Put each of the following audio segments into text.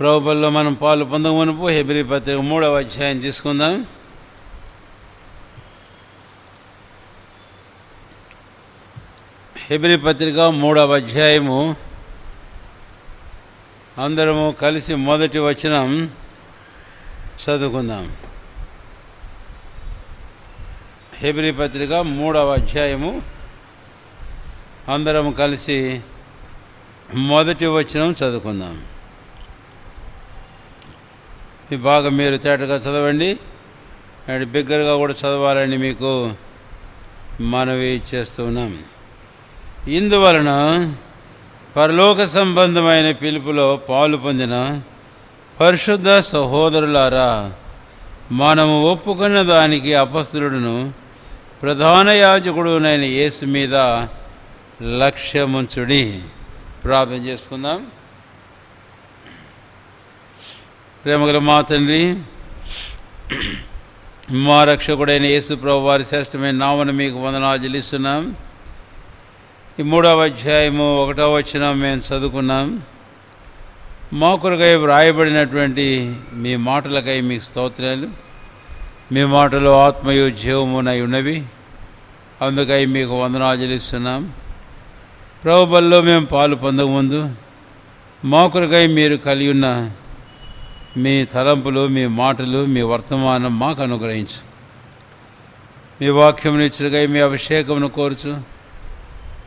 ప్రభుపల్లో మనం పాలు పొందమనుపు హెబ్రి పత్రిక మూడవ అధ్యాయం తీసుకుందాం. హెబ్రి పత్రిక మూడవ అధ్యాయము. అందరము కలిసి మొదటి వచనం చదువుకుందాం. హెబ్రి పత్రిక మూడవ అధ్యాయము. అందరం కలిసి మొదటి వచనం చదువుకుందాం. ఇది బాగా మీరు తేటగా చదవండి. అండ్ బిగ్గరగా కూడా చదవాలని మీకు మనవి చేస్తున్నాం. ఇందువలన పరలోక సంబంధమైన పిలుపులో పాలు పొందిన పరిశుద్ధ సహోదరులారా మనము ఒప్పుకున్న దానికి అపస్తుడును ప్రధాన యాజకుడునైన యేసు మీద లక్ష్యముంచుడి. ప్రార్థన చేసుకుందాం. ప్రేమగల మా తండ్రి మా రక్షకుడైన యేసు వారి శ్రేష్టమైన నామను మీకు వందనాలు చెల్లిస్తున్నాం. ఈ మూడవ అధ్యాయము ఒకటవ వచ్చిన మేము చదువుకున్నాం. మా కొరకై వ్రాయబడినటువంటి మీ మాటలకై మీకు స్తోత్రాలు. మీ మాటలు ఆత్మయు జీవమునై ఉన్నవి. అందుకై మీకు వందనాలు చెల్లిస్తున్నాం. ప్రభుబల్లో మేము పాలు పొందకముందు మా కొరకై మీరు కలిగి ఉన్న మీ తలంపులు మీ మాటలు మీ వర్తమానం మాకు అనుగ్రహించు. మీ వాక్యం ఇచ్చినగా మీ అభిషేకమును కోరుచు.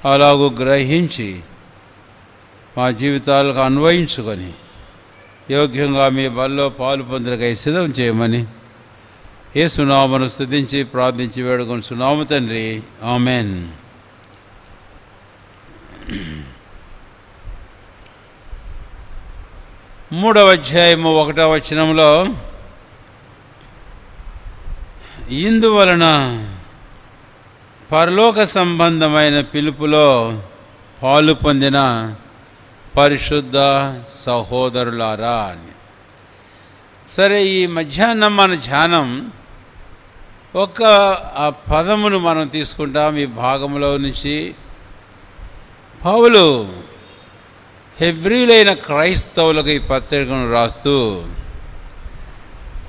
అలాగూ గ్రహించి మా జీవితాలకు అన్వయించుకొని యోగ్యంగా మీ బల్లో పాలు పొందరికై సిద్ధం చేయమని ఏ సునామను స్థుతించి ప్రార్థించి వేడుకొని సునామ తండ్రి. ఆమెన్. మూడవ అధ్యాయము ఒకటవ వచనంలో ఇందువలన పరలోక సంబంధమైన పిలుపులో పాలు పొందిన పరిశుద్ధ సహోదరులారా అని. సరే ఈ మధ్యాహ్నం మన ధ్యానం ఒక ఆ పదమును మనం తీసుకుంటాం ఈ భాగంలో నుంచి. పౌలు హెబ్రిలైన క్రైస్తవులకు ఈ పత్రికను రాస్తూ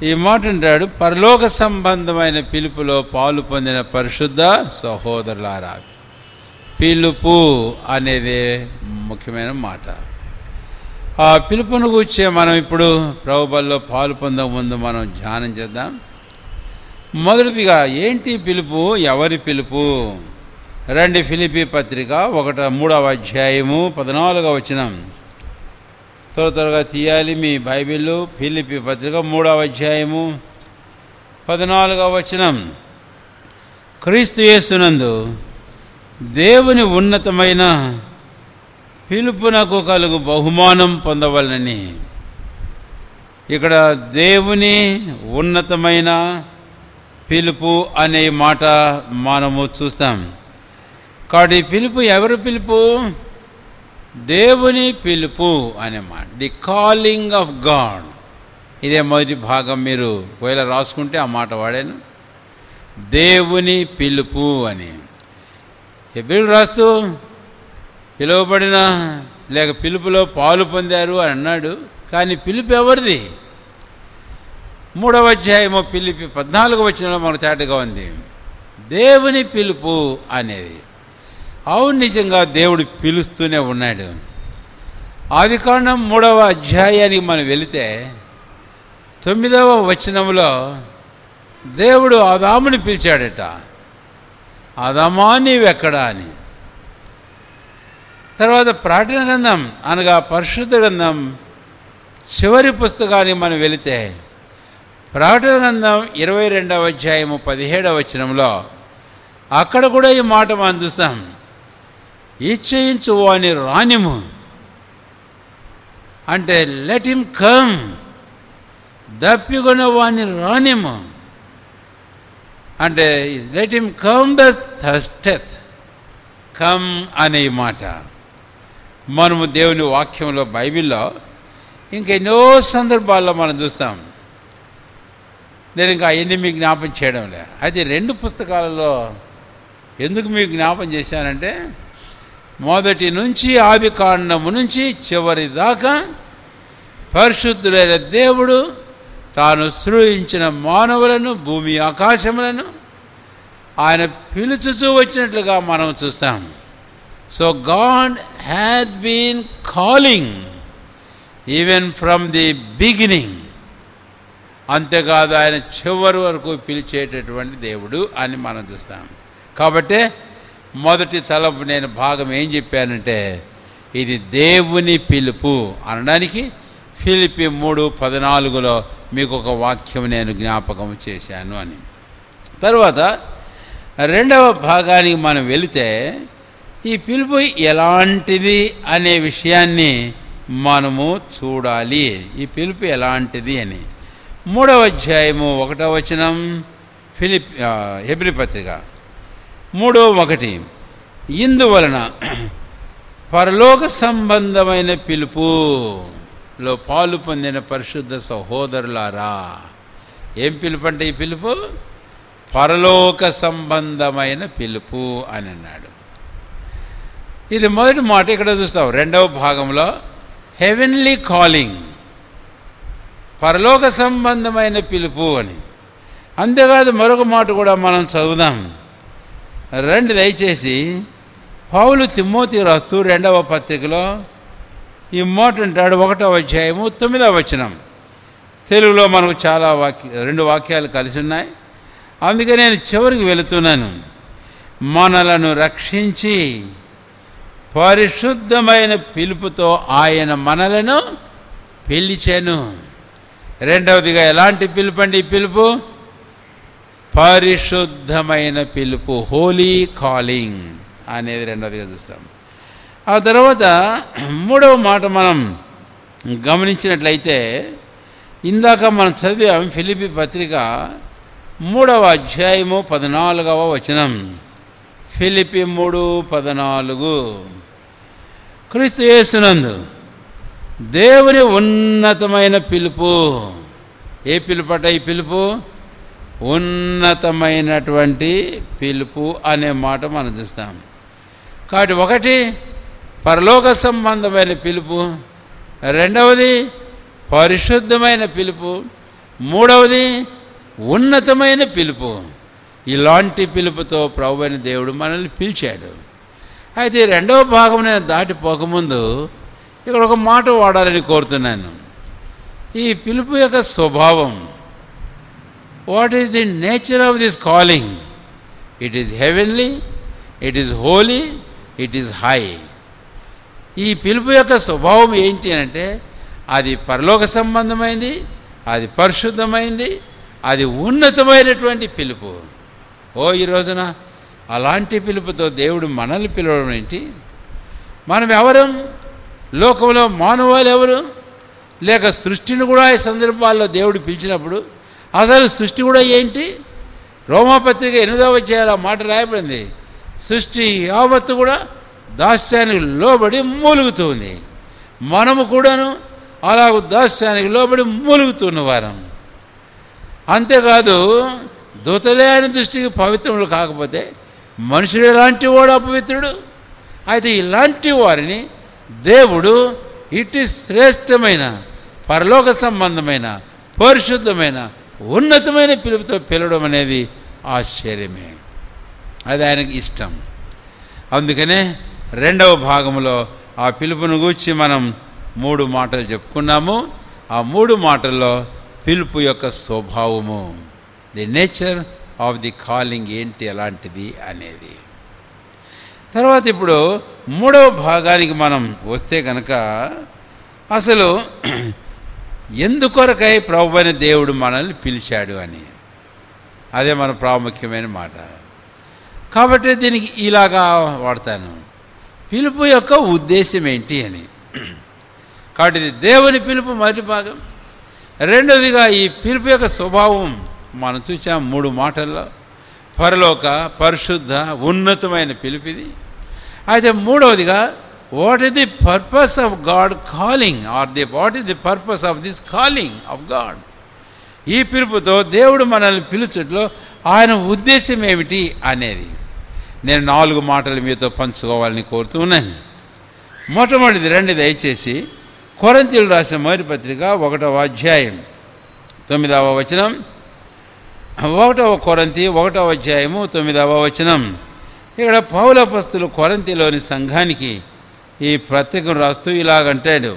ఈ మాట అంటాడు పరలోక సంబంధమైన పిలుపులో పాలు పొందిన పరిశుద్ధ సహోదరులారా పిలుపు అనేదే ముఖ్యమైన మాట. ఆ పిలుపును కూర్చే మనం ఇప్పుడు ప్రభుబల్లో పాలు పొందక ముందు మనం ధ్యానం చేద్దాం. మొదటిదిగా ఏంటి పిలుపు? ఎవరి పిలుపు? రండి ఫిలిపి పత్రిక ఒకట మూడవ అధ్యాయము పద్నాలుగవ వచనం. త్వర త్వరగా తీయాలి మీ బైబిల్ ఫిలిపి పత్రిక మూడవ అధ్యాయము పద్నాలుగవ వచనం. క్రీస్తు యేసునందు దేవుని ఉన్నతమైన పిలుపునకు కలుగు బహుమానం పొందవలనని. ఇక్కడ దేవుని ఉన్నతమైన పిలుపు అనే మాట మనము చూస్తాం. కాబట్టి పిలుపు ఎవరు పిలుపు? దేవుని పిలుపు అనే మాట. ది కాలింగ్ ఆఫ్ గాడ్ ఇదే మొదటి భాగం మీరు ఒకవేళ రాసుకుంటే ఆ మాట వాడాను. దేవుని పిలుపు అని. ఎప్పుడు రాస్తూ పిలువబడిన లేక పిలుపులో పాలు పొందారు అని అన్నాడు. కానీ పిలుపు ఎవరిది? మూడవ అధ్యాయము పిలిపి పద్నాలుగు వచ్చిన మనకు తేటగా ఉంది. దేవుని పిలుపు అనేది. అవును నిజంగా దేవుడు పిలుస్తూనే ఉన్నాడు. ఆదికాండం మూడవ అధ్యాయానికి మనం వెళితే తొమ్మిదవ వచనంలో దేవుడు ఆదాముని పిలిచాడట. ఆదామా నీవెక్కడా? అని. తర్వాత ప్రాచీన గ్రంథం అనగా పరిశుద్ధ గ్రంథం చివరి పుస్తకాన్ని మనం వెళితే ప్రకటన గ్రంథం ఇరవై రెండవ అధ్యాయము పదిహేడవ వచనంలో అక్కడ కూడా ఈ మాట మనం చూస్తాం. ఇచ్చయించు వాని రానిము అంటే లెట్ హిమ్ కమ్ దప్పికొన వాని రానిము అంటే let him come the thirsteth come అనే మాట. మనము దేవుని వాక్యంలో బైబిల్లో ఇంకెన్నో సందర్భాల్లో మనం చూస్తాం. నేను ఇంకా అవన్నీ మీకు జ్ఞాపం చేయడం లే అయితే రెండు పుస్తకాలలో ఎందుకు మీకు జ్ఞాపం చేశానంటే మొదటి నుంచి ఆది కాండము నుంచి చివరి దాకా పరిశుద్ధులైన దేవుడు తాను సృహించిన మానవులను భూమి ఆకాశములను ఆయన పిలుచుచూ వచ్చినట్లుగా మనం చూస్తాం. So God had been calling even from the beginning అంతేకాదు ఆయన చివరి వరకు పిలిచేటటువంటి దేవుడు అని మనం చూస్తాం. కాబట్టే మొదటి తలపు నేను భాగం ఏం చెప్పానంటే ఇది దేవుని పిలుపు అనడానికి ఫిలిపి మూడు పద్నాలుగులో మీకు ఒక వాక్యం నేను జ్ఞాపకం చేశాను అని. తర్వాత రెండవ భాగానికి మనం వెళితే ఈ పిలుపు ఎలాంటిది అనే విషయాన్ని మనము చూడాలి. ఈ పిలుపు ఎలాంటిది అని. మూడవ అధ్యాయము ఒకటవ వచనం ఫిలిప్ హెబ్రి పత్రిక. మూడో ఒకటి ఇందువలన పరలోక సంబంధమైన పిలుపులో పాలు పొందిన పరిశుద్ధ సహోదరులారా ఏం పిలుపు అంటే ఈ పిలుపు? పరలోక సంబంధమైన పిలుపు అని అన్నాడు. ఇది మొదటి మాట ఇక్కడ చూస్తాం. రెండవ భాగంలో హెవెన్లీ కాలింగ్ పరలోక సంబంధమైన పిలుపు అని. అంతేకాదు మరొక మాట కూడా మనం చదువుదాం. రండి దయచేసి పౌలు తిమ్మోతి రాస్తూ రెండవ పత్రికలో ఈ మోట అంటాడు ఒకటవ అధ్యాయము తొమ్మిదవ వచనం. తెలుగులో మనకు చాలా వాక్య రెండు వాక్యాలు కలిసి ఉన్నాయి. అందుకే నేను చివరికి వెళుతున్నాను. మనలను రక్షించి పరిశుద్ధమైన పిలుపుతో ఆయన మనలను పిలిచాను. రెండవదిగా ఎలాంటి పిలుపు అండి ఈ పిలుపు? పరిశుద్ధమైన పిలుపు హోలీ కాలింగ్ అనేది రెండవదిగా చూస్తాం. ఆ తర్వాత మూడవ మాట మనం గమనించినట్లయితే ఇందాక మనం చదివాం ఫిలిపి పత్రిక మూడవ అధ్యాయము పద్నాలుగవ వచనం. ఫిలిపి మూడు పద్నాలుగు. క్రీస్తు యేసునందు దేవుని ఉన్నతమైన పిలుపు. ఏ పిలుపట ఈ పిలుపు? ఉన్నతమైనటువంటి పిలుపు అనే మాట మనం చూస్తాం. కాబట్టి ఒకటి పరలోక సంబంధమైన పిలుపు. రెండవది పరిశుద్ధమైన పిలుపు. మూడవది ఉన్నతమైన పిలుపు. ఇలాంటి పిలుపుతో ప్రభు అయిన దేవుడు మనల్ని పిలిచాడు. అయితే రెండవ భాగం నేను దాటిపోకముందు ఇక్కడ ఒక మాట వాడాలని కోరుతున్నాను. ఈ పిలుపు యొక్క స్వభావం what is the nature of this calling it is heavenly it is holy it is high ఈ పిలుపు యొక్క స్వభావం ఏంటి అంటే అది పరలోక సంబంధమైంది అది పరిశుద్ధమైంది అది ఉన్నతమైనటువంటి పిలుపు. ఓ ఈ రోజున అలాంటి పిలుపుతో దేవుడు మనల్ని పిలవడం ఏంటి? మనం ఎవరం? లోకంలో మానవాళ్ళు ఎవరు? లేక సృష్టిని కూడా ఈ సందర్భాల్లో దేవుడు పిలిచినప్పుడు అసలు సృష్టి కూడా ఏంటి? రోమాపత్రిక ఎనిమిదవ చేయాల మాట రాయబడింది. సృష్టి యావత్తు కూడా దాస్యానికి లోబడి మూలుగుతుంది. మనము కూడాను అలాగ దాస్యానికి లోబడి మూలుగుతున్న వారం. అంతేకాదు దూతలే ఆయన దృష్టికి పవిత్రములు కాకపోతే మనుషుడు ఎలాంటి వాడు అపవిత్రుడు? అయితే ఇలాంటి వారిని దేవుడు ఇటు శ్రేష్టమైన పరలోక సంబంధమైన పరిశుద్ధమైన ఉన్నతమైన పిలుపుతో పిలవడం అనేది ఆశ్చర్యమే. అది ఆయనకి ఇష్టం. అందుకనే రెండవ భాగంలో ఆ పిలుపును గూర్చి మనం మూడు మాటలు చెప్పుకున్నాము. ఆ మూడు మాటల్లో పిలుపు యొక్క స్వభావము the nature of the calling ఏంటి ఎలాంటిది అనేది. తర్వాత ఇప్పుడు మూడవ భాగానికి మనం వస్తే కనుక అసలు ఎందుకొరకై ప్రభు అయిన దేవుడు మనల్ని పిలిచాడు అని. అదే మన ప్రాముఖ్యమైన మాట. కాబట్టి దీనికి ఇలాగా వాడతాను. పిలుపు యొక్క ఉద్దేశం ఏంటి అని. కాబట్టి ఇది దేవుని పిలుపు మొదటి భాగం. రెండవదిగా ఈ పిలుపు యొక్క స్వభావం మనం చూసాం మూడు మాటల్లో. పరలోక పరిశుద్ధ ఉన్నతమైన పిలుపు ఇది. అయితే మూడవదిగా what is the purpose of God calling or the what is the purpose of this calling of God ఈ పిలుపుతో దేవుడు మనల్ని పిలుచుట్లో ఆయన ఉద్దేశం ఏమిటి అనేది నేను నాలుగు మాటలు మీతో పంచుకోవాలని కోరుతూ ఉన్నాను. మొట్టమొదటిది రండి దయచేసి కొరంతీలు రాసిన మొదటి పత్రిక ఒకటవ అధ్యాయం తొమ్మిదవ వచనం. ఒకటవ కొరంతి ఒకటవ అధ్యాయము తొమ్మిదవ వచనం. ఇక్కడ పౌలపస్తులు కొరంతిలోని సంఘానికి ఈ పత్రికను రాస్తూ ఇలాగంటాడు.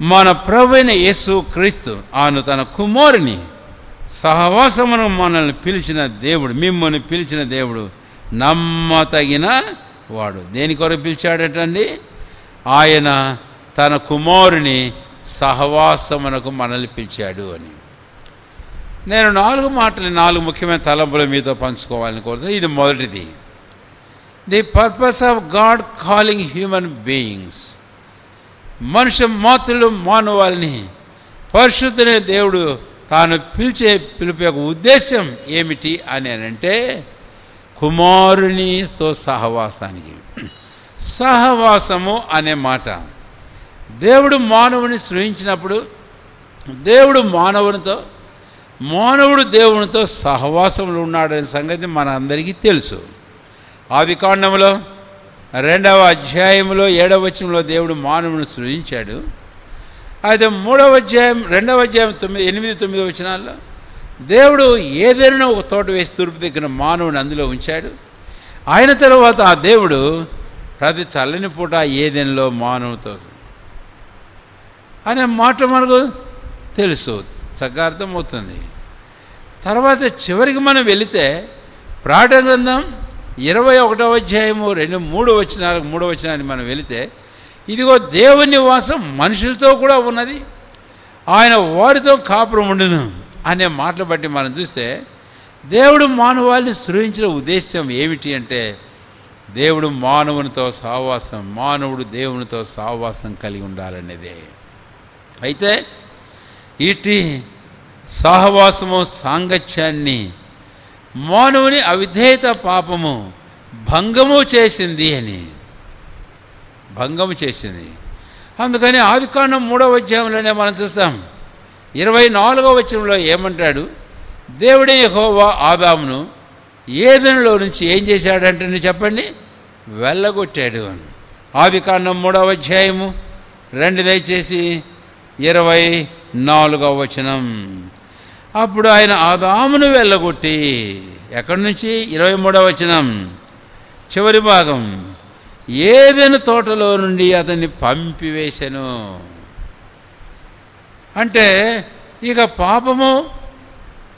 మన ప్రభువైన యేసు క్రీస్తు ఆను తన కుమారుని సహవాసమును మనల్ని పిలిచిన దేవుడు మిమ్మల్ని పిలిచిన దేవుడు నమ్మతగిన వాడు. దేని కొరకు పిలిచాడటండి? ఆయన తన కుమారుని సహవాసమునకు మనల్ని పిలిచాడు అని. నేను నాలుగు మాటలు నాలుగు ముఖ్యమైన తలంపులు మీతో పంచుకోవాలని కోరుతున్నాను ఇది మొదటిది. The purpose of God calling human beings మనుష్య మాతృలు మానవాళిని. పరిశుద్ధనే దేవుడు తాను పిలిచే పిలిపే యొక్క ఉద్దేశం ఏమిటి అని అంటే కుమారునితో సహవాసానికి. సహవాసము అనే మాట. దేవుడు మానవుని సృహించినప్పుడు దేవుడు మానవునితో మానవుడు దేవునితో సహవాసంలో ఉన్నాడనే సంగతి మన అందరికీ తెలుసు. ఆదికాండంలో రెండవ అధ్యాయంలో ఏడవ వచనంలో దేవుడు మానవుని సృజించాడు. అయితే మూడవ అధ్యాయం రెండవ అధ్యాయం తొమ్మిది ఎనిమిది తొమ్మిది వచనాల్లో దేవుడు ఏదైనా ఒక తోట వేసి తూర్పు దగ్గర మానవుని అందులో ఉంచాడు. ఆయన తర్వాత ఆ దేవుడు ప్రతి చల్లని పూట ఏదెనలో మానవుతో అనే మాట మనకు తెలుసు. చక్కగా అర్థమవుతుంది. తర్వాత చివరికి మనం వెళితే ప్రాట గ్రంథం ఇరవై ఒకటో అధ్యాయము రెండు మూడు వచనాలకు మూడో వచనాన్ని మనం వెళితే ఇదిగో దేవుని వాసం మనుషులతో కూడా ఉన్నది ఆయన వారితో కాపురం ఉండును అనే మాటలు బట్టి మనం చూస్తే దేవుడు మానవాళిని సృహించిన ఉద్దేశం ఏమిటి అంటే దేవుడు మానవునితో సహవాసం మానవుడు దేవునితో సహవాసం కలిగి ఉండాలనేదే. అయితే ఇటు సహవాసము సాంగత్యాన్ని మానవుని అవిధేయత పాపము భంగము చేసింది అని. భంగము చేసింది. అందుకని ఆదికాండం మూడవ అధ్యాయంలోనే మనం చూస్తాం. ఇరవై నాలుగవ వచనంలో ఏమంటాడు? దేవుడే యహోవా ఆదామును ఏదెనలో నుంచి ఏం చేశాడంటే చెప్పండి? వెళ్ళగొట్టాడు అని. ఆదికాండం మూడవ అధ్యాయము రెండు దయచేసి ఇరవై నాలుగవ వచనం. అప్పుడు ఆయన ఆదామును వెళ్ళగొట్టి ఎక్కడి నుంచి? ఇరవై మూడవ వచనం. చివరి భాగం. ఏదైనా తోటలో నుండి అతన్ని పంపివేశాను? అంటే ఇక పాపము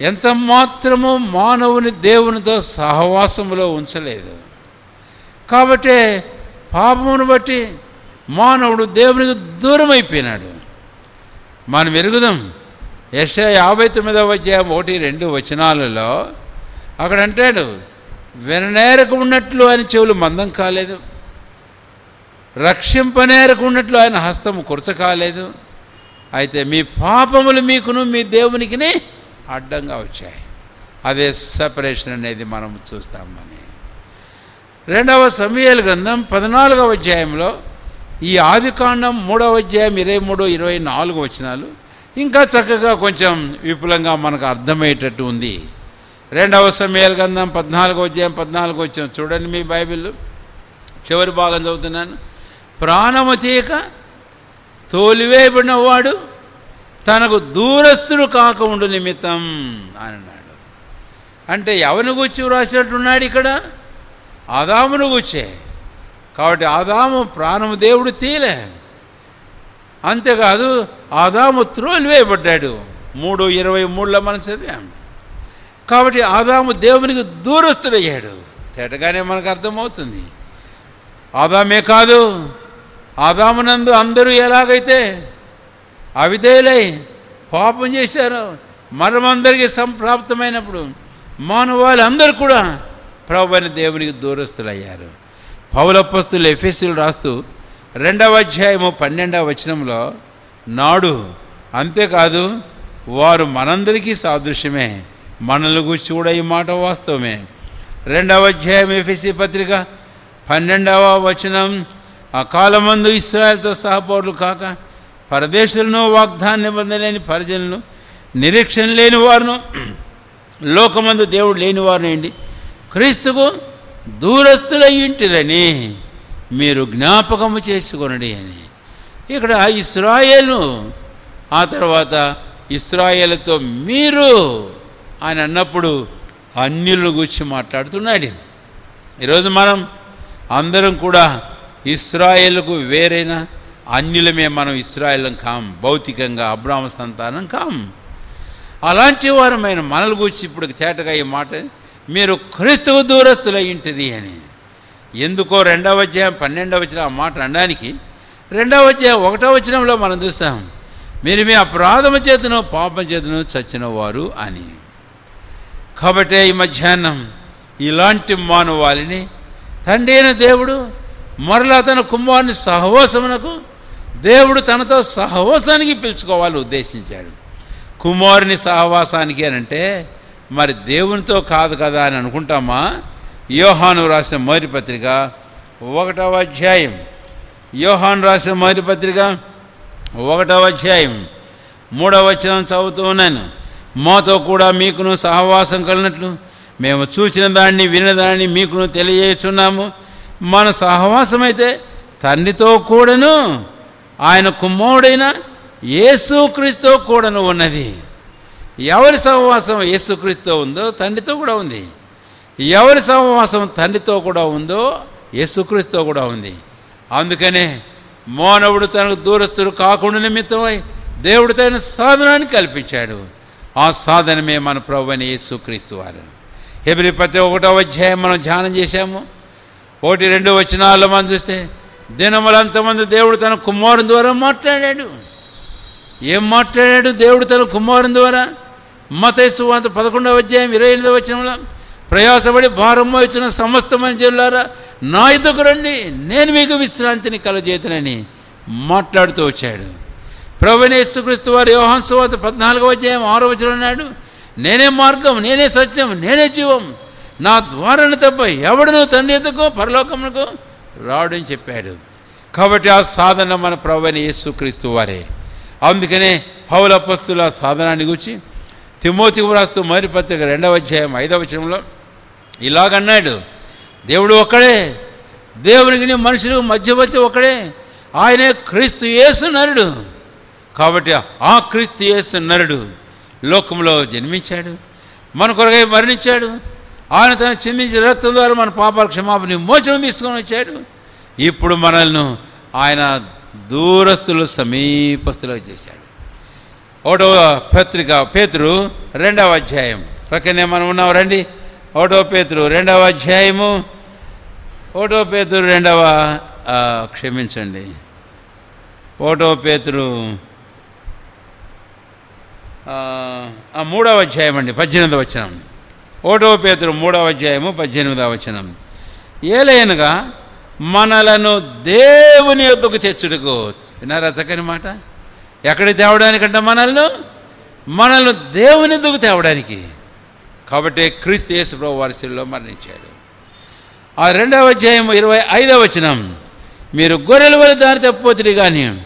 ఎంత మాత్రము మానవుని దేవునితో సహవాసములో ఉంచలేదు. కాబట్టి పాపమును బట్టి మానవుడు దేవునికి దూరం అయిపోయినాడు మనం ఎరుగుదాం. ఎస్ఏ యాభై తొమ్మిదవ అధ్యాయం ఒకటి రెండు వచనాలలో అక్కడ అంటాడు విననేరకు ఉన్నట్లు ఆయన చెవులు మందం కాలేదు. రక్షింపనేరకు ఉన్నట్లు ఆయన హస్తము కురచ కాలేదు. అయితే మీ పాపములు మీకును మీ దేవునికిని అడ్డంగా వచ్చాయి. అదే సపరేషన్ అనేది మనం చూస్తామని రెండవ సమయాల గ్రంథం పద్నాలుగవ అధ్యాయంలో ఈ ఆదికాండం మూడవ అధ్యాయం ఇరవై మూడు ఇరవై నాలుగు వచనాలు ఇంకా చక్కగా కొంచెం విపులంగా మనకు అర్థమయ్యేటట్టు ఉంది. రెండవ సమయాలు గ్రంథం పద్నాలుగో అధ్యాయం పద్నాలుగు వచ్చాం చూడండి మీ బైబిల్ చివరి భాగం చదువుతున్నాను. ప్రాణము తీయక తోలివేయబడినవాడు తనకు దూరస్తుడు కాక ఉండు నిమిత్తం అని అన్నాడు. అంటే ఎవరిని గుచ్చి వ్రాసినట్టున్నాడు ఇక్కడ? ఆదామును గుచ్చే కాబట్టి ఆదాము ప్రాణము దేవుడు తీలే అంతేకాదు ఆదాము త్రోలివేయబడ్డాడు. మూడు ఇరవై మూడులో మనం చదివాం. కాబట్టి ఆదాము దేవునికి దూరస్తుడయ్యాడు తేటగానే మనకు అర్థమవుతుంది. ఆదామే కాదు ఆదామునందు అందరూ ఎలాగైతే అవిధేయులై పాపం చేశారు మరమందరికీ సంప్రాప్తమైనప్పుడు మానవాళి అందరూ కూడా ప్రభుని దేవునికి దూరస్తులయ్యారు పౌలపస్తులు ఎఫెస్సులు రాస్తూ రెండవ అధ్యాయము పన్నెండవ వచనంలో నాడు అంతేకాదు వారు మనందరికీ సాదృశ్యమే మనల్ని గురించి కూడా ఈ మాట వాస్తవమే. రెండవ అధ్యాయం ఎఫ్ఎస్సి పత్రిక పన్నెండవ వచనం ఆ కాలమందు ఇస్రాయల్తో సహపౌరులు కాక పరదేశులను వాగ్దాన నిబంధన లేని నిరీక్షణ లేని వారును లోకమందు దేవుడు లేని వారునండి క్రీస్తుకు దూరస్తులయ్యుంటిరని మీరు జ్ఞాపకము చేసుకొనడి అని. ఇక్కడ ఇస్రాయేలు ఆ తర్వాత ఇస్రాయేల్తో మీరు అని అన్నప్పుడు అన్యుల గురించి మాట్లాడుతున్నాడు. ఈరోజు మనం అందరం కూడా ఇస్రాయేల్కు వేరైన అన్యులమే మనం ఇస్రాయేలం కాం భౌతికంగా అబ్రాహ్మ సంతానం కాం. అలాంటి వారమైన మనల గురించి ఇప్పుడు తేటగా ఈ మాట మీరు క్రీస్తువు దూరస్తులయ్యింటది అని. ఎందుకో రెండవ అధ్యాయం పన్నెండవ వచ్చిన ఆ మాట అనడానికి రెండవ అధ్యాయం ఒకటో వచనంలో మనం చూస్తాం మీరు మీ అపరాధమ చేతను పాపం చేతను చచ్చిన వారు అని. కాబట్టే ఈ మధ్యాహ్నం ఇలాంటి మానవాళిని తండ్రి అయిన దేవుడు మరలా తన కుమారుని సహవాసమునకు దేవుడు తనతో సహవాసానికి పిలుచుకోవాలి ఉద్దేశించాడు. కుమారుని సహవాసానికి అని అంటే మరి దేవునితో కాదు కదా అని అనుకుంటామా? యోహాను రాసిన మొదటి పత్రిక ఒకటవ అధ్యాయం. యోహాను రాసిన మొదటి పత్రిక ఒకటవ అధ్యాయం. మూడవ వచనం చదువుతూ ఉన్నాను. మాతో కూడా మీకును సహవాసం కలిగినట్లు మేము చూసిన దాన్ని విన్న దాన్ని మీకును తెలియచున్నాము మన సహవాసం అయితే తండ్రితో కూడాను ఆయన కుమ్మోడైన యేసుక్రీస్తు కూడాను ఉన్నది. ఎవరి సహవాసం యేసుక్రీస్తు ఉందో తండ్రితో కూడా ఉంది. ఎవరి సహవాసం తండ్రితో కూడా ఉందో యేసుక్రీస్తుతో కూడా ఉంది. అందుకనే మానవుడు తనకు దూరస్తుడు కాకుండా నిమిత్తమై దేవుడు తన సాధనాన్ని కల్పించాడు. ఆ సాధనమే మన ప్రభు అని యేసుక్రీస్తు వారు. హెబ్రి ప్రతి ఒకటో అధ్యాయం మనం ధ్యానం చేశాము. ఒకటి రెండు వచనాల్లో మనం చూస్తే దినములంతమంది దేవుడు తన కుమారుని ద్వారా మాట్లాడాడు. ఏం మాట్లాడాడు దేవుడు తన కుమారుని ద్వారా? మతేసు అంత పదకొండవ అధ్యాయం ఇరవై ఎనిమిదవ వచనంలో ప్రయాసపడి భారం మోచిన సమస్త మంజులారా నా ఇద్దకు రండి నేను మీకు విశ్రాంతిని కలజేతనని మాట్లాడుతూ వచ్చాడు. ప్రభునేశ్వక్రీస్తు వారి యోహాన్ సువాత పద్నాలుగవ అధ్యాయం ఆరో వచ్చిన అన్నాడు నేనే మార్గం నేనే సత్యం నేనే జీవం. నా ద్వారాను తప్ప ఎవడను తండ్రి ఎద్దుకో పరలోకమునకు రాడని చెప్పాడు. కాబట్టి ఆ సాధన మన ప్రభుని యేసుక్రీస్తు వారే. అందుకనే పౌల పస్తుల సాధనాన్ని గురించి తిమోతి వ్రాస్తూ మరి పత్రిక రెండవ అధ్యాయం ఐదవ వచనంలో ఇలాగన్నాడు. దేవుడు ఒక్కడే. దేవునికి మనుషులు మధ్యవర్తి ఒకడే ఆయనే క్రీస్తు యేసు నరుడు. కాబట్టి ఆ క్రీస్తు యేసు నరుడు లోకంలో జన్మించాడు. మన కొరకై మరణించాడు. ఆయన తన చిందించిన రక్తం ద్వారా మన పాపాల క్షమాపణ విమోచనం తీసుకొని వచ్చాడు. ఇప్పుడు మనల్ని ఆయన దూరస్తులు సమీపస్తులకు చేశాడు. ఒకటవ పత్రిక పేతురు రెండవ అధ్యాయం. ప్రక్కనే మనం ఉన్నాం రండి. ఒకటవ పేతురు రెండవ అధ్యాయము. ఒకటవ పేతురు రెండవ క్షమించండి. ఒకటవ పేతురు మూడవ అధ్యాయం అండి పద్దెనిమిదవ వచనం. ఒకటవ పేతురు మూడవ అధ్యాయము పద్దెనిమిదవ వచనం. ఏలైనగా మనలను దేవుని యొద్దకు తెచ్చుడుకు విన్నారా చక్కని మాట? ఎక్కడికి తేవడానికంటే మనల్ని? మనల్ని దేవుని ఎద్దుకు తేవడానికి. కాబట్టి క్రీస్తు యేసు ప్రభు వారి మరణించాడు. ఆ రెండవ అధ్యాయం ఇరవై ఐదవ వచనం మీరు గొర్రెల వల్ల దారి తప్పిపోతుంది కానీ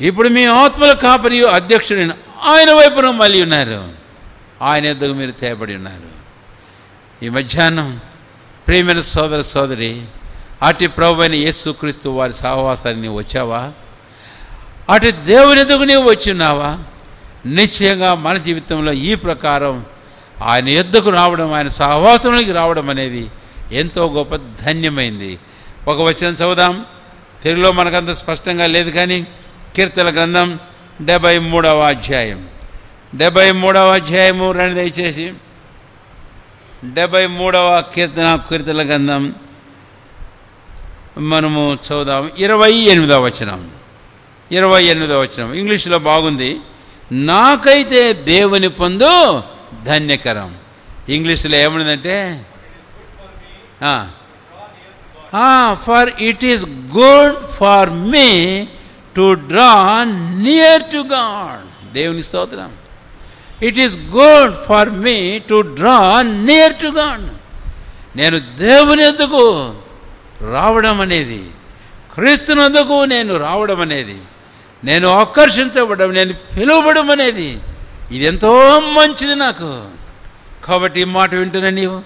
ఇప్పుడు మీ ఆత్మల కాపరి అధ్యక్షుడైన ఆయన వైపున మళ్ళీ ఉన్నారు. ఆయన ఎద్దుకు మీరు తేబడి ఉన్నారు. ఈ మధ్యాహ్నం ప్రియమైన సోదర సోదరి అటు ప్రభు అయిన యేసుక్రీస్తు వారి సహవాసాన్ని వచ్చావా? అటు దేవుని ఎదుగు నీవు వచ్చిన్నావా నిశ్చయంగా మన జీవితంలో ఈ ప్రకారం ఆయన యుద్ధకు రావడం ఆయన సహవాసంలోకి రావడం అనేది ఎంతో గొప్ప ధన్యమైంది. ఒక వచనం చదువుదాం. తెలుగులో మనకంత స్పష్టంగా లేదు కానీ కీర్తన గ్రంథం డెబ్బై మూడవ అధ్యాయం. డెబ్బై మూడవ అధ్యాయము రండి దయచేసి. డెబ్బై మూడవ కీర్తన కీర్తన గ్రంథం మనము చదువుదాం. ఇరవై ఎనిమిదవ వచనం. ఇరవై ఎనిమిదవ వచనం. ఇంగ్లీష్లో బాగుంది. నాకైతే దేవుని పొందు ధన్యకరం. ఇంగ్లీష్లో ఏమన్నదంటే for it is good for me to draw near to God. దేవుని స్తోత్రం. It is good for me to draw near to God. నేను దేవుని ఎందుకు రావడం అనేది క్రీస్తునందుకు నేను రావడం అనేది నేను ఆకర్షించబడడం నేను పిలువబడం అనేది ఇది ఎంతో మంచిది నాకు. కాబట్టి ఈ మాట వింటున్నా నీవు.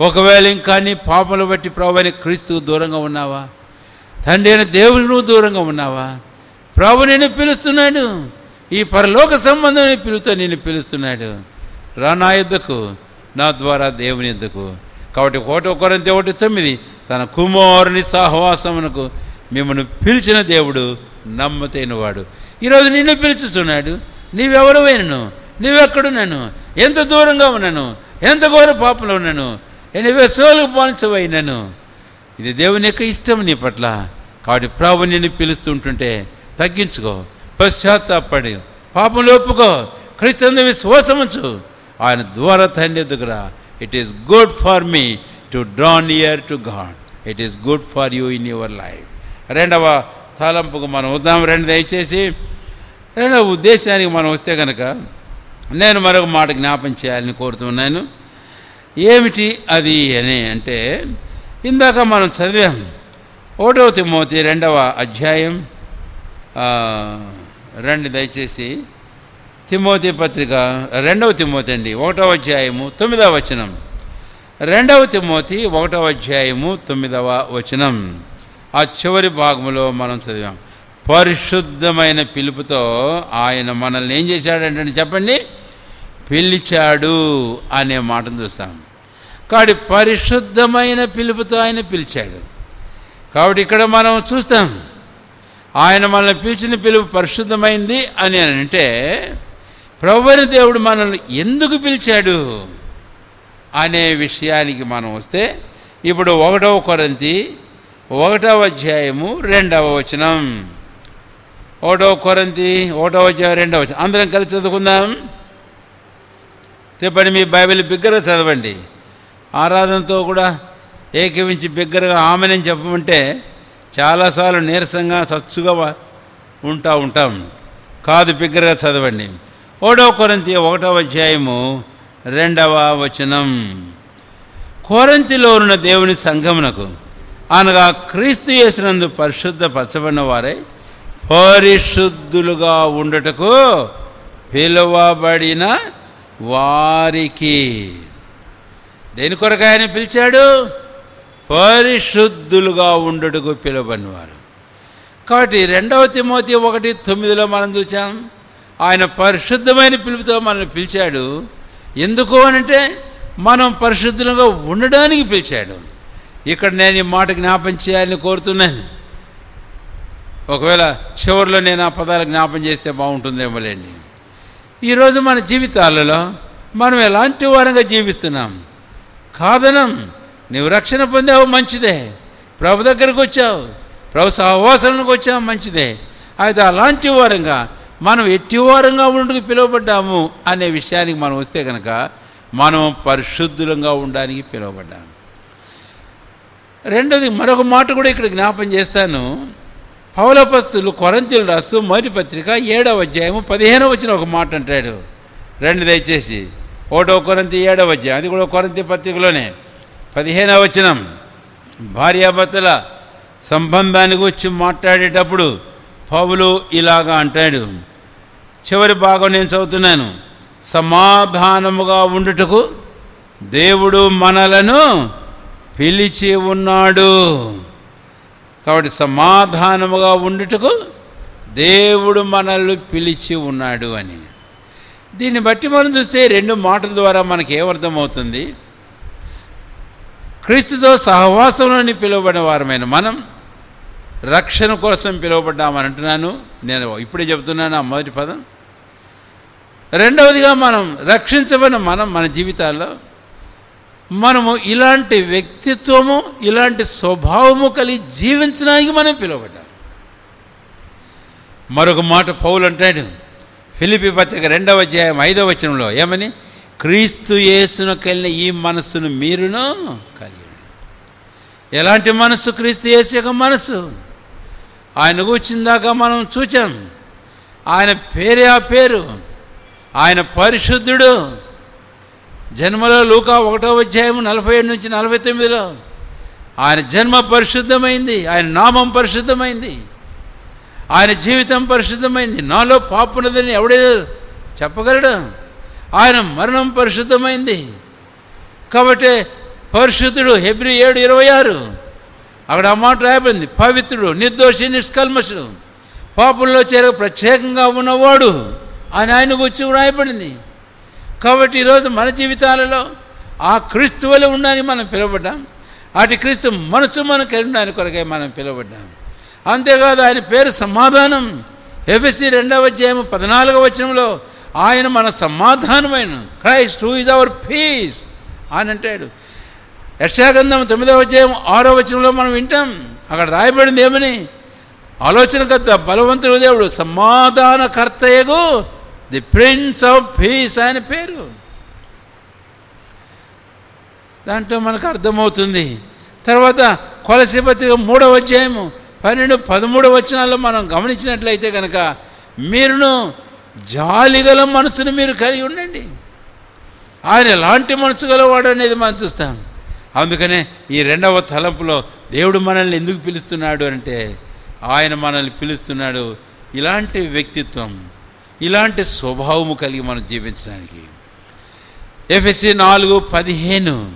ఒకవేళ ఇంకా నీ పాపలు బట్టి ప్రభుని క్రీస్తు దూరంగా ఉన్నావా? తండ్రి అయిన దేవుని నువ్వు దూరంగా ఉన్నావా? ప్రభు నేను పిలుస్తున్నాడు. ఈ పరలోక సంబంధమైన పిలుతో నిన్ను పిలుస్తున్నాడు. రా నా యుద్ధకు నా ద్వారా దేవుని యుద్ధకు కాబట్టి ఒకటి కొరంతి ఒకటి తొమ్మిది తన కుమారుని సహవాసమునకు మిమ్మల్ని పిలిచిన దేవుడు నమ్మతైనవాడు. ఈరోజు నిన్ను పిలుచుతున్నాడు నీవెవరువైనను నీవెక్కడున్నాను ఎంత దూరంగా ఉన్నాను? ఎంత ఘోర పాపంలో ఉన్నాను? ఎన్ని వెసోలకు పోనిసవైనాను ఇది దేవుని యొక్క ఇష్టం నీ పట్ల. కాబట్టి ప్రభు నిన్ను పిలుస్తుంటుంటే తగ్గించుకో పశ్చాత్తాపడి పాపం ఒప్పుకో క్రైస్తవ విశ్వాసముంచు ఆయన ద్వారా తండ్రి దగ్గర it is good for me to draw near to God it is good for you in your life రెండవ తలంపుకు మనం వద్దాం. రెండు దయచేసి రెండవ ఉద్దేశానికి మనం వస్తే కనుక నేను మరొక మాట జ్ఞాపం చేయాలని కోరుతున్నాను ఏమిటి అది అని అంటే ఇందాక మనం చదివాం ఒకటవ తిమ్మోతి రెండవ అధ్యాయం రండి దయచేసి. తిమ్మోతి పత్రిక రెండవ తిమ్మోతి అండి ఒకటవ అధ్యాయము తొమ్మిదవ వచనం. రెండవ తిమ్మోతి ఒకటవ అధ్యాయము తొమ్మిదవ వచనం. ఆ చివరి భాగంలో మనం చదివాం. పరిశుద్ధమైన పిలుపుతో ఆయన మనల్ని ఏం చేశాడంటే చెప్పండి? పిలిచాడు అనే మాటను చూస్తాం. కాబట్టి పరిశుద్ధమైన పిలుపుతో ఆయన పిలిచాడు. కాబట్టి ఇక్కడ మనం చూస్తాం ఆయన మనల్ని పిలిచిన పిలుపు పరిశుద్ధమైంది అని అంటే ప్రభువైన దేవుడు మనల్ని ఎందుకు పిలిచాడు అనే విషయానికి మనం వస్తే ఇప్పుడు ఒకటవ కొరంతి ఒకటవ అధ్యాయము రెండవ వచనం. ఒకటో కొరంతి ఒకటో అధ్యాయం రెండో వచనం అందరం కలిసి చదువుకుందాం. చెప్పండి మీ బైబిల్ బిగ్గరగా చదవండి. ఆరాధనతో కూడా ఏకవించి బిగ్గరగా ఆమెనని చెప్పమంటే చాలాసార్లు నీరసంగా సచ్చుగా ఉంటా ఉంటాం. కాదు బిగ్గరగా చదవండి. ఓడో కొరంతి ఒకటవ అధ్యాయము రెండవ వచనం. కోరంతిలో ఉన్న దేవుని సంఘమునకు అనగా క్రీస్తు చేసినందు పరిశుద్ధ పరచబడిన వారై పరిశుద్ధులుగా ఉండటకు పిలువబడిన వారికి. దేని కొరకు ఆయన పిలిచాడు? పరిశుద్ధులుగా ఉండటకు పిలువబడిన వారు కాబట్టి రెండవ తిమోతి ఒకటి తొమ్మిదిలో మనం చూచాం ఆయన పరిశుద్ధమైన పిలుపుతో మనల్ని పిలిచాడు. ఎందుకు అనంటే మనం పరిశుద్ధంగా ఉండడానికి పిలిచాడు. ఇక్కడ నేను ఈ మాట జ్ఞాపం చేయాలని కోరుతున్నాను. ఒకవేళ చివరిలో నేను ఆ పదాలు జ్ఞాపం చేస్తే బాగుంటుందేమోలేండి. ఈరోజు మన జీవితాలలో మనం ఎలాంటి వారంగా జీవిస్తున్నాం? కాదనం. నువ్వు రక్షణ పొందావు మంచిదే. ప్రభు దగ్గరకు వచ్చావు. ప్రభు సహవాసానికి వచ్చావు మంచిదే. అయితే అలాంటి వారంగా మనం ఎట్టి వారంగా ఉండడానికి పిలువబడ్డాము అనే విషయానికి మనం వస్తే కనుక మనం పరిశుద్ధులంగా ఉండడానికి పిలువబడ్డాము. రెండోది మరొక మాట కూడా ఇక్కడ జ్ఞాపం చేస్తాను. పౌలపస్తులు కొరంతిలు రాస్తూ మొదటి పత్రిక ఏడవ అధ్యాయము పదిహేనవ వచ్చిన ఒక మాట అంటాడు. రెండు దయచేసి ఒకటో కొరంతి ఏడవ అధ్యాయం అది కూడా కొరంతి పత్రికలోనే. పదిహేనవ వచనం. భార్యాభర్తల సంబంధానికి వచ్చి మాట్లాడేటప్పుడు పౌలు ఇలాగా అంటాడు. చివరి భాగం నేను చదువుతున్నాను. సమాధానముగా ఉండుటకు దేవుడు మనలను పిలిచి ఉన్నాడు. కాబట్టి సమాధానముగా ఉండుటకు దేవుడు మనల్ని పిలిచి ఉన్నాడు అని. దీన్ని బట్టి మనం చూస్తే రెండు మాటల ద్వారా మనకి ఏమర్థమవుతుంది క్రీస్తుతో సహవాసంలోని పిలువబడిన వారమైన మనం రక్షణ కోసం పిలువబడ్డామని అంటున్నాను. నేను ఇప్పుడే చెబుతున్నాను ఆ మొదటి పదం. రెండవదిగా మనం రక్షించబడిన మనం మన జీవితాల్లో మనము ఇలాంటి వ్యక్తిత్వము ఇలాంటి స్వభావము కలిగి జీవించడానికి మనం పిలువబడ్డాం. మరొక మాట పౌలు అంటాడు. ఫిలిపి పత్రిక రెండవ అధ్యాయం ఐదవ వచనంలో ఏమని? క్రీస్తు యేసును కలిగిన ఈ మనస్సును మీరును కలిగి ఎలాంటి మనస్సు? క్రీస్తు యేసు యొక్క మనస్సు. ఆయన కూర్చుందాక మనం చూచాం. ఆయన పేరే ఆ పేరు. ఆయన పరిశుద్ధుడు. జన్మలో లూకా ఒకటో అధ్యాయం నలభై ఏడు నుంచి నలభై తొమ్మిదిలో. ఆయన జన్మ పరిశుద్ధమైంది ఆయన నామం పరిశుద్ధమైంది ఆయన జీవితం పరిశుద్ధమైంది. నాలో పాపున్నదని ఎవడైనా చెప్పగలడు? ఆయన మరణం పరిశుద్ధమైంది. కాబట్టి పరిశుద్ధుడు హెబ్రి ఏడు ఇరవై ఆరు. అక్కడ ఆ మాట రాయబడింది పవిత్రుడు నిర్దోషి నిష్కల్మషుడు పాపుల్లో చేర ప్రత్యేకంగా ఉన్నవాడు అని ఆయన గురించి రాయబడింది. కాబట్టి ఈరోజు మన జీవితాలలో ఆ క్రీస్తు వల్ల ఉండని మనం పిలువబడ్డాం. అటు క్రీస్తు మనసు మన ఉండడానికి కొరకై మనం పిలువబడ్డాం. అంతేకాదు ఆయన పేరు సమాధానం. ఎఫ్ఎస్సి రెండవ అధ్యాయం పద్నాలుగవ వచనంలో ఆయన మన సమాధానమైన Christ who is our peace అని అంటాడు. యక్షాగంధం తొమ్మిదవ అధ్యాయం ఆరో వచనంలో మనం వింటాం. అక్కడ రాయబడింది ఏమని? ఆలోచనకర్త బలవంతుడు దేవుడు సమాధానకర్తయగు ది ప్రిన్స్ ఆఫ్ పీస్ ఆయన పేరు. దాంట్లో మనకు అర్థమవుతుంది. తర్వాత కొలసి పత్రిక మూడవ అధ్యాయము పన్నెండు పదమూడు వచనాల్లో మనం గమనించినట్లయితే కనుక మీరును జాలిగల మనసును మీరు కలిగి ఉండండి. ఆయన ఎలాంటి మనసు గలవాడు అనేది మనం చూస్తాం. అందుకనే ఈ రెండవ తలంపులో దేవుడు మనల్ని ఎందుకు పిలుస్తున్నాడు అంటే ఆయన మనల్ని పిలుస్తున్నాడు. ఇలాంటి వ్యక్తిత్వం ఇలాంటి స్వభావము కలిగి మనం జీవించడానికి. ఎఫ్ఎస్సి నాలుగు పదిహేను.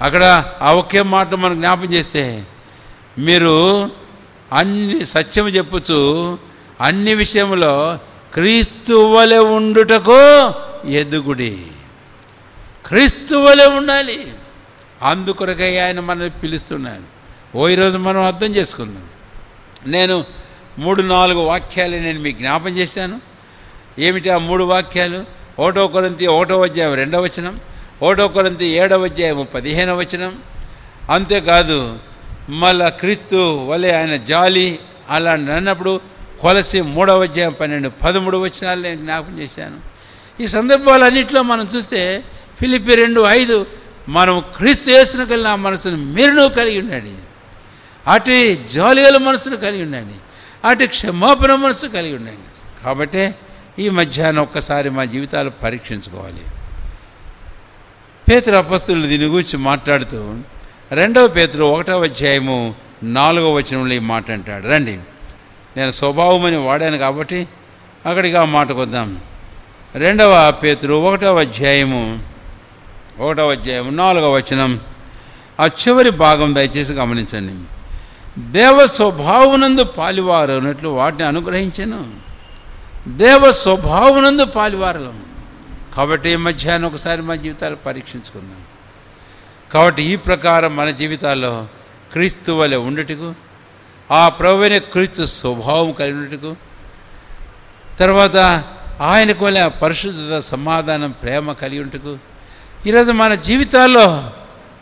అక్కడ ఆ ఒకే మాట మనం జ్ఞాపం చేస్తే మీరు అన్ని సత్యము చెప్పచ్చు అన్ని విషయంలో క్రీస్తు వలె ఉండుటకు ఎదుగుడి. క్రీస్తు వలె ఉండాలి. అందుకొరకై ఆయన మనల్ని పిలుస్తున్నాడు. ఓ ఈరోజు మనం అర్థం చేసుకుందాం. నేను మూడు నాలుగు వాక్యాలు నేను మీకు జ్ఞాపం చేశాను. ఏమిటి ఆ మూడు వాక్యాలు? ఒకటో కొరంతి ఒకటో అధ్యాయం రెండవ వచనం ఒకటో కొరంతి ఏడవ అధ్యాయం పదిహేనవ వచనం. అంతేకాదు మళ్ళా క్రీస్తు వలె ఆయన జాలి అలా అన్నప్పుడు కొలసి మూడవ అధ్యాయం పన్నెండు పదమూడు వచనాలు నేను జ్ఞాపం చేశాను. ఈ సందర్భాలన్నింటిలో మనం చూస్తే ఫిలిపి రెండు ఐదు మనం క్రీస్తు వేసిన కలిగిన ఆ మనసును మెరును కలిగి ఉండండి. అటు జాలిగల మనసును కలిగి ఉండండి. అటు క్షమాపణ మనసు కలిగి ఉండండి. కాబట్టే ఈ మధ్యాహ్నం ఒక్కసారి మా జీవితాలు పరీక్షించుకోవాలి. పేతురు అపస్తులు దీని గురించి మాట్లాడుతూ రెండవ పేతురు ఒకటవ అధ్యాయము నాలుగవ వచనంలో ఈ మాట అంటాడు. రండి. నేను స్వభావమని వాడాను కాబట్టి అక్కడికి ఆ మాటకు వద్దాం రెండవ పేతురు ఒకటవ అధ్యాయము ఒకటవ అధ్యాయము నాలుగవ వచనం. ఆ చివరి భాగం దయచేసి గమనించండి. దేవ స్వభావనందు పాలివారు అన్నట్లు వాటిని అనుగ్రహించాను. దేవ స్వభావనందు పాలివారలం. కాబట్టి ఈ మధ్యాహ్నం ఒకసారి మా జీవితాలు పరీక్షించుకుందాం. కాబట్టి ఈ ప్రకారం మన జీవితాల్లో క్రీస్తు వలె ఉండటకు ఆ ప్రభువైన క్రీస్తు స్వభావం కలిగినట్టుకు తర్వాత ఆయనకు వలె పరిశుద్ధత సమాధానం ప్రేమ కలిగి ఉంటుకు ఈరోజు మన జీవితాల్లో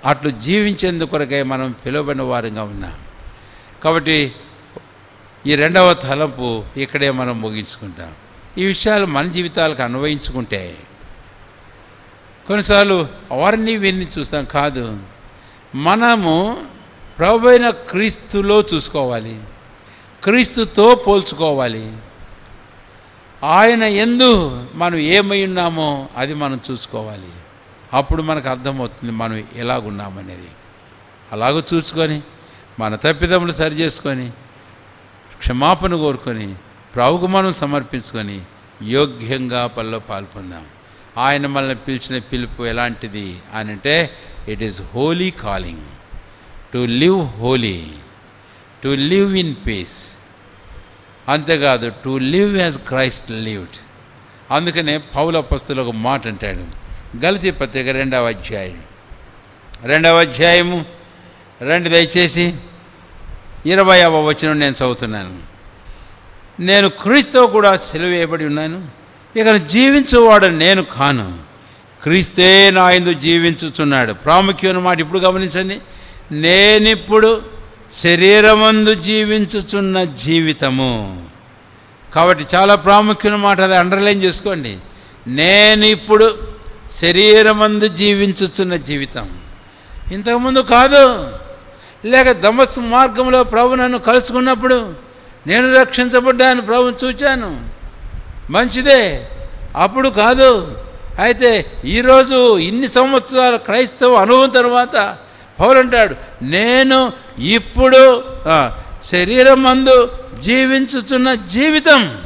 అట్లు జీవించేందుకొరకై మనం పిలువబడిన వారంగా ఉన్నాం. కాబట్టి ఈ రెండవ తలంపు ఇక్కడే మనం ముగించుకుంటాం. ఈ విషయాలు మన జీవితాలకు అన్వయించుకుంటే కొన్నిసార్లు వారిని వీరిని చూస్తాం కాదు మనము ప్రభువైన క్రీస్తులో చూసుకోవాలి క్రీస్తుతో పోల్చుకోవాలి. ఆయన ఎందు మనం ఏమై ఉన్నామో అది మనం చూసుకోవాలి. అప్పుడు మనకు అర్థమవుతుంది మనం ఎలాగున్నామనేది. అలాగూ చూసుకొని మన తప్పిదములు సరి చేసుకొని క్షమాపణ కోరుకొని ప్రభుకు మనం సమర్పించుకొని యోగ్యంగా పనిలో పాల్పొందాం. ఆయన మనల్ని పిలిచిన పిలుపు ఎలాంటిది అని అంటే it is holy calling to live holy to live in peace అంతేకాదు to live as Christ lived అందుకనే పౌల పస్తులు ఒక మాట అంటాడు గలితీ పత్రిక రెండవ అధ్యాయం. రెండవ అధ్యాయము రండి దయచేసి. ఇరవై అవ వచనం నేను చదువుతున్నాను. నేను క్రీస్తు కూడా సెలవేయబడి ఉన్నాను. ఇక జీవించువాడు నేను కాను. క్రీస్తే నా ఇందు జీవించుచున్నాడు. ప్రాముఖ్యమైన మాట ఇప్పుడు గమనించండి. నేనిప్పుడు శరీరమందు జీవించుచున్న జీవితము. కాబట్టి చాలా ప్రాముఖ్యమైన మాట అది అండర్లైన్ చేసుకోండి. నేను ఇప్పుడు శరీరమందు జీవించుచున్న జీవితం. ఇంతకుముందు కాదు. లేక దమస్సు మార్గంలో ప్రభు నన్ను కలుసుకున్నప్పుడు నేను రక్షించబడ్డాను ప్రభు చూచాను. మంచిదే. అప్పుడు కాదు. అయితే ఈరోజు ఇన్ని సంవత్సరాల క్రైస్తవ అనుభవం తర్వాత పౌరంటాడు నేను ఇప్పుడు శరీరం మందు జీవించుచున్న జీవితం.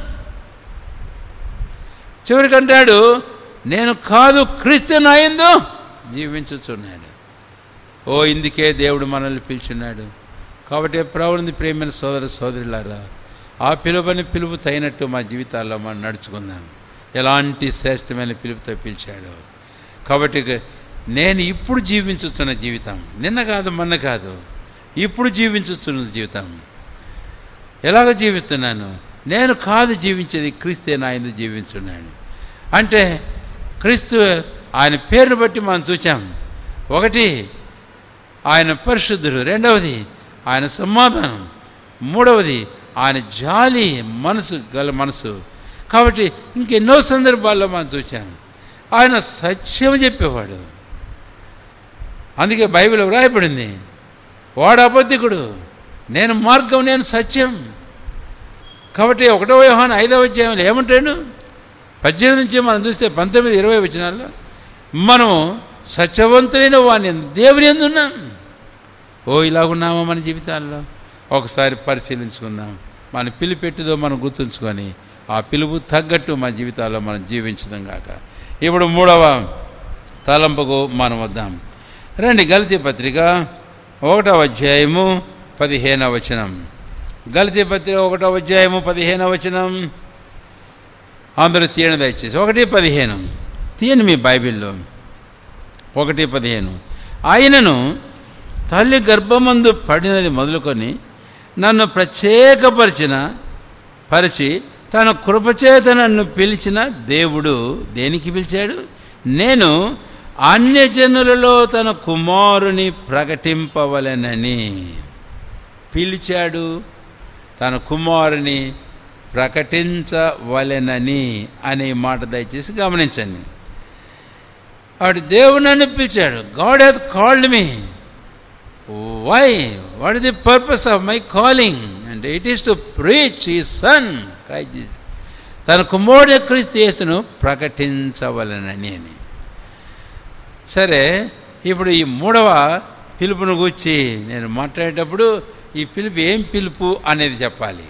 చివరికంటాడు నేను కాదు క్రిస్టియన్ అయిందో జీవించుచున్నాను. ఓ ఇందుకే దేవుడు మనల్ని పిలిచున్నాడు కాబట్టి ప్రభుని ప్రేమైన సోదర సోదరులారా ఆ పిలువని పిలుపు తగినట్టు మా జీవితాల్లో మనం నడుచుకుందాం. ఎలాంటి శ్రేష్టమైన పిలుపుతో పిలిచాడు. కాబట్టి నేను ఇప్పుడు జీవించుతున్న జీవితం నిన్న కాదు మొన్న కాదు ఇప్పుడు జీవించుతున్న జీవితం. ఎలాగ జీవిస్తున్నాను? నేను కాదు జీవించేది క్రీస్తే నా ఎందు జీవించున్నాను అంటే క్రీస్తు ఆయన పేరును బట్టి మనం చూచాం. ఒకటి ఆయన పరిశుద్ధుడు. రెండవది ఆయన సమాధానం. మూడవది ఆయన జాలి మనసు గల మనసు. కాబట్టి ఇంకెన్నో సందర్భాల్లో మనం చూచాం ఆయన సత్యం చెప్పేవాడు. అందుకే బైబిల్ వ్రాయబడింది. వాడు అబద్ధికుడు. నేను మార్గం నేను సత్యం. కాబట్టి ఒకటో వ్యూహాన్ని ఐదవ అధ్యాయంలో ఏమంటాడు? పద్దెనిమిది నుంచి మనం చూస్తే పంతొమ్మిది ఇరవై వచనాల్లో మనం సత్యవంతులైన వాడిని దేవుని ఎందున్నాం? ఓ ఇలాగున్నామా మన జీవితాల్లో? ఒకసారి పరిశీలించుకుందాం. మన పిలిపెట్టుదో మనం గుర్తుంచుకొని ఆ పిలుపు తగ్గట్టు మన జీవితాల్లో మనం జీవించడం కాక ఇప్పుడు మూడవ తలంపుకు మనం వద్దాం. రండి గలితీ పత్రిక ఒకటవ అధ్యాయము పదిహేనవ వచనం. గలితీ పత్రిక ఒకటవ అధ్యాయము పదిహేనవ వచనం. అందరూ తీయని దయచేసి. ఒకటి పదిహేను. తీయండి మీ బైబిల్లో. ఒకటి పదిహేను. ఆయనను తల్లి గర్భమందు పడినది మొదలుకొని నన్ను ప్రత్యేకపరిచిన పరిచి తన కృపచేత నన్ను పిలిచిన దేవుడు దేనికి పిలిచాడు? నేను అన్యజనులలో తన కుమారుని ప్రకటింపవలెనని పిలిచాడు. తన కుమారుని ప్రకటించవలెనని అనే మాట దయచేసి గమనించండి. వాడు దేవుడు నన్ను పిలిచాడు. God hath called me. Why what is the purpose of my calling అంటే ఇట్ ఈస్ టు ప్రీచ్ ఈ సన్ క్రైస్ట్ తన కుమారుడు క్రీస్తు యేసును ప్రకటించవలనని. అని సరే ఇప్పుడు ఈ మూడవ పిలుపును గూర్చి నేను మాట్లాడేటప్పుడు ఈ పిలుపు ఏం పిలుపు అనేది చెప్పాలి.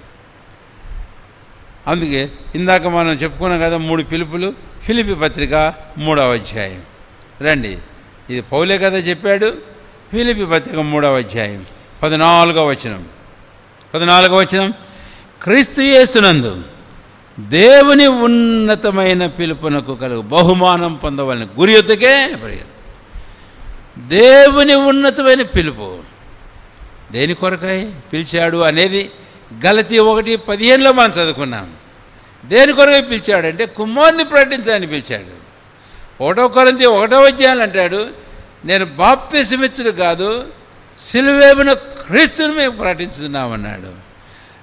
అందుకే ఇందాక మనం చెప్పుకున్నాం కదా మూడు పిలుపులు ఫిలిపి పత్రిక మూడవ అధ్యాయం. రండి ఇది పౌలే కదా చెప్పాడు? ఫిలిపి పత్రిక మూడవ అధ్యాయం పద్నాలుగవ వచనం. పద్నాలుగవ వచనం క్రీస్తు యేసునందు దేవుని ఉన్నతమైన పిలుపునకు కలుగు బహుమానం పొందవలని గురి ఎత్తుకే దేవుని ఉన్నతమైన పిలుపు దేని కొరకై పిలిచాడు అనేది గలతీ ఒకటి పదిహేనులో మనం చదువుకున్నాం. దేని కొరకై పిలిచాడు అంటే కుమార్ని ప్రకటించడానికి పిలిచాడు. ఒకటో కొరంతి ఒకటో అధ్యాయాలు అంటాడు నేను బాప్తిసమిచ్చుడు కాదు సిలువేబిన క్రీస్తుని మేము ప్రకటించుతున్నామన్నాడు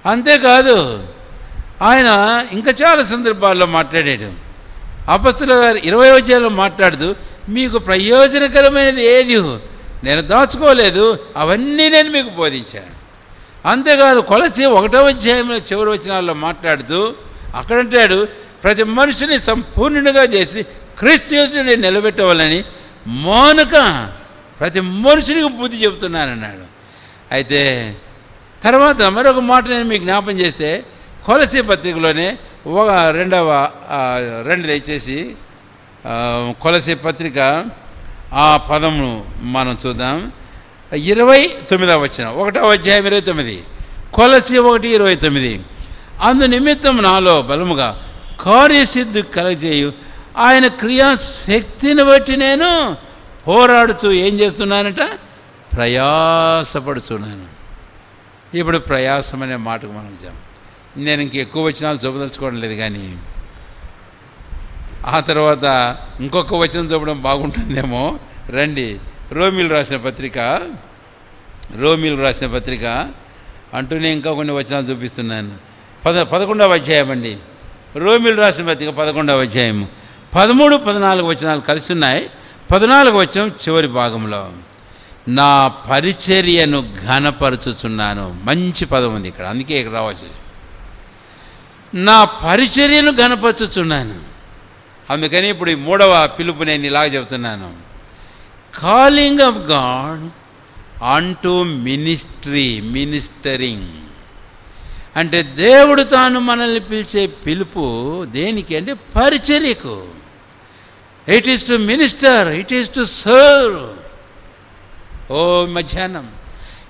అంతేకాదు ఆయన ఇంకా చాలా సందర్భాల్లో మాట్లాడాడు. అపస్తుల గారు ఇరవై అధ్యాయంలో మాట్లాడుతూ మీకు ప్రయోజనకరమైనది ఏది? నేను దాచుకోలేదు అవన్నీ నేను మీకు బోధించాను అంతేకాదు కొలసి ఒకటో అధ్యాయంలో చివరి వచనాల్లో మాట్లాడుతూ అక్కడంటాడు ప్రతి మనిషిని సంపూర్ణునిగా చేసి క్రీస్తుని నిలబెట్టవాలని మౌనక ప్రతి మనుషునికి బుద్ధి చెబుతున్నానన్నాడు. అయితే తర్వాత మరొక మాట నేను మీకు జ్ఞాపం చేస్తే కొలసి పత్రికలోనే ఒక రెండవ రెండు దయచేసి కొలసి పత్రిక ఆ పదమును మనం చూద్దాం. ఇరవై తొమ్మిదవ వచ్చిన ఒకటవ అధ్యాయం ఇరవై తొమ్మిది. కొలసి ఒకటి ఇరవై తొమ్మిది. అందు నిమిత్తం నాలో బలముగా కార్యసిద్ధి కలగజేయు ఆయన క్రియాశక్తిని బట్టి నేను పోరాడుతూ ఏం చేస్తున్నానట? ప్రయాసపడుతున్నాను. ఇప్పుడు ప్రయాసం అనే మాటకు మనం వచ్చాం. నేను ఇంక ఎక్కువ వచనాలు చూపదలుచుకోవడం లేదు కానీ ఆ తర్వాత ఇంకొక వచనం చూపడం బాగుంటుందేమో. రండి. రోమిలు రాసిన పత్రిక రోమిలు రాసిన పత్రిక అంటూనే ఇంకా కొన్ని వచనాలు చూపిస్తున్నాను. పద పదకొండవ అధ్యాయం అండి. రోమిలు రాసిన పత్రిక పదకొండవ అధ్యాయము. పదమూడు పద్నాలుగు వచనాలు కలిసి ఉన్నాయి. పద్నాలుగు వచనం చివరి భాగంలో. నా పరిచర్యను ఘనపరుచుచున్నాను. మంచి పదం ఉంది ఇక్కడ. అందుకే ఇక్కడ రావచ్చు నా పరిచర్యను ఘనపరచుచున్నాను. అందుకని ఇప్పుడు ఈ మూడవ పిలుపు నేను ఇలాగ చెబుతున్నాను. Calling of God on to ministry ministering అంటే దేవుడు తాను మనల్ని పిలిచే పిలుపు దేనికి? అంటే పరిచర్యకు. It is to minister it is to serve ఓ మధ్యాహ్నం.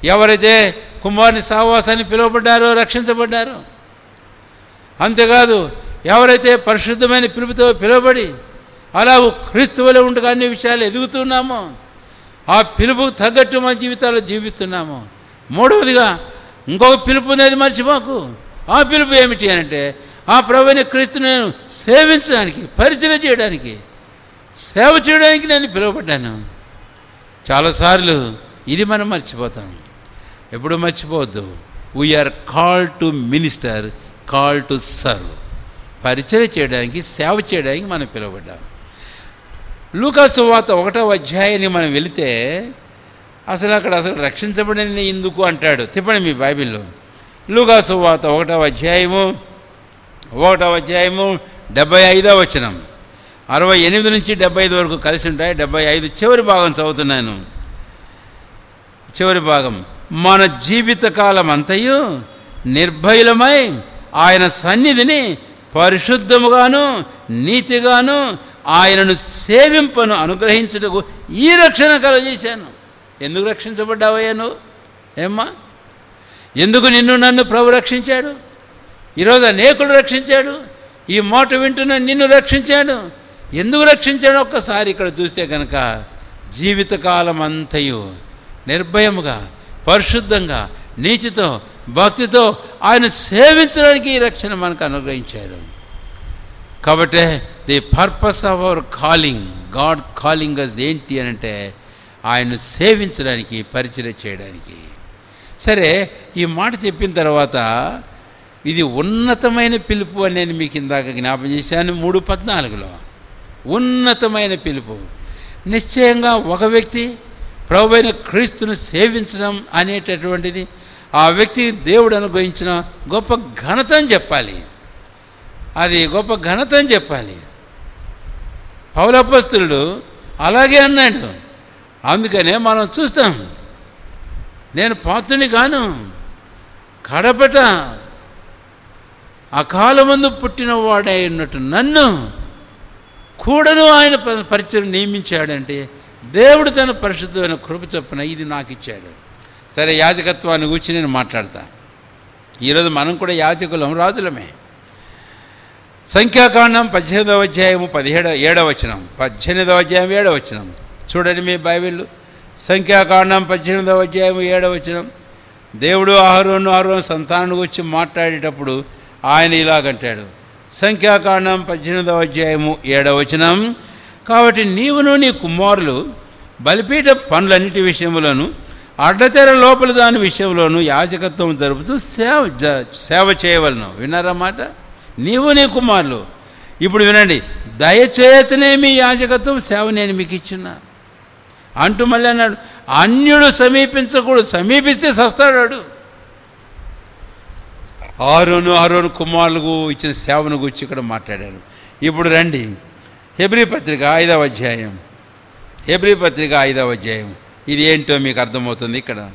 ఎవరైతే కుమారుని సావాసాన్ని పిలువబడ్డారో రక్షించబడ్డారో అంతేకాదు ఎవరైతే పరిశుద్ధమైన పిలుపుతో పిలువబడి అలా క్రీస్తువులో ఉండగా అన్ని విషయాలు ఎదుగుతున్నామో ఆ పిలుపుకు తగ్గట్టు మన జీవితాల్లో జీవిస్తున్నాము మూడవదిగా ఇంకొక పిలుపు అనేది మర్చిపోకు ఆ పిలుపు ఏమిటి అని అంటే ఆ ప్రభుని క్రీస్తు నేను సేవించడానికి పరిచయం చేయడానికి సేవ చేయడానికి నేను పిలువబడ్డాను. చాలాసార్లు ఇది మనం మర్చిపోతాం. ఎప్పుడు మర్చిపోవద్దు. We are call to minister call to serve పరిచయం చేయడానికి సేవ చేయడానికి మనం పిలువబడ్డాం. లూకాసు వాత ఒకటో అధ్యాయాన్ని మనం వెళితే అసలు అక్కడ అసలు రక్షించబడిన ఎందుకు అంటాడు? తిప్పండి మీ బైబిల్లో. లూకాసు వాత ఒకటో అధ్యాయము ఒకటో అధ్యాయము డెబ్బై ఐదో వచనం. అరవై ఎనిమిది నుంచి డెబ్బై ఐదు వరకు కలిసి ఉంటాయి. డెబ్బై ఐదు చివరి భాగం చదువుతున్నాను. చివరి భాగం. మన జీవితకాలం అంతయు నిర్భయులమై ఆయన సన్నిధిని పరిశుద్ధముగాను నీతిగాను ఆయనను సేవింపను అనుగ్రహించుటకు ఈ రక్షణ కలగజేశాను. ఎందుకు రక్షించబడ్డావయ్యా నువ్వు? ఏమ్మా? ఎందుకు నిన్ను నన్ను ప్రభు రక్షించాడు? ఈరోజు అనేకులు రక్షించాడు. ఈ మాట వింటున్న నిన్ను రక్షించాడు. ఎందుకు రక్షించాడు? ఒక్కసారి ఇక్కడ చూస్తే కనుక జీవితకాలం అంతయు నిర్భయముగా పరిశుద్ధంగా నీతితో భక్తితో ఆయన సేవించడానికి ఈ రక్షణ మనకు అనుగ్రహించాడు. కాబట్టి the purpose of our calling God calling is ఏంటి అని అంటే ఆయన సేవించడానికి పరిచయం చేయడానికి. సరే ఈ మాట చెప్పిన తర్వాత ఇది ఉన్నతమైన పిలుపు అని నేను మీకు ఇందాక జ్ఞాపం చేశాను మూడు పద్నాలుగులో. ఉన్నతమైన పిలుపు. నిశ్చయంగా ఒక వ్యక్తి ప్రభువైన క్రీస్తును సేవించడం అనేటటువంటిది ఆ వ్యక్తి దేవుడు అనుగ్రహించిన గొప్ప ఘనత అని చెప్పాలి. అది గొప్ప ఘనత అని చెప్పాలి. పౌలపస్తులుడు అలాగే అన్నాడు. అందుకనే మనం చూస్తాం. నేను పాత్రుని కాను కడపట అకాలమందు పుట్టిన వాడై ఉన్నట్టు నన్ను కూడాను ఆయన ప- పరిచయం నియమించాడంటే దేవుడు తన పరిశుద్ధమైన కృప చొప్పున ఇది నాకు ఇచ్చాడు. సరే యాజకత్వాన్ని గురించి నేను మాట్లాడతా. ఈరోజు మనం కూడా యాజకులం రాజులమే. సంఖ్యాకాండం పద్దెనిమిదవ అధ్యాయము పదిహేడు ఏడవ వచనం పద్దెనిమిదవ అధ్యాయం ఏడవ వచనం. చూడండి మీ బైబిల్. సంఖ్యాకాండం పద్దెనిమిదవ అధ్యాయం ఏడవ వచనం. దేవుడు ఆహరోను ఆహరోను సంతానం గురించి మాట్లాడేటప్పుడు ఆయన ఇలాగంటాడు. సంఖ్యాకాండం పద్దెనిమిదవ అధ్యాయము ఏడవ వచనం. కాబట్టి నీవును నీ కుమారులు బలిపీఠ పనులన్నిటి విషయంలోను అడ్డతెర లోపల దాని విషయంలోను యాజకత్వం జరుపుతూ సేవ సేవ చేయవలను. విన్నారా మాట? నీవు నీ కుమారులు. ఇప్పుడు వినండి. దయచేతనే మీ యాజకత్వం సేవ నేను మీకు ఇచ్చున్నా. అంటూ మళ్ళీ అన్నాడు. అన్యుడు సమీపించకూడదు. సమీపిస్తే సస్తాడాడు. ఆరోను ఆరోను కుమారులకు ఇచ్చిన సేవను గురించి ఇక్కడ మాట్లాడారు. ఇప్పుడు రండి. హెబ్రి పత్రిక ఐదవ అధ్యాయం. హెబ్రి పత్రిక ఐదవ అధ్యాయం. ఇది ఏంటో మీకు అర్థమవుతుంది ఇక్కడ.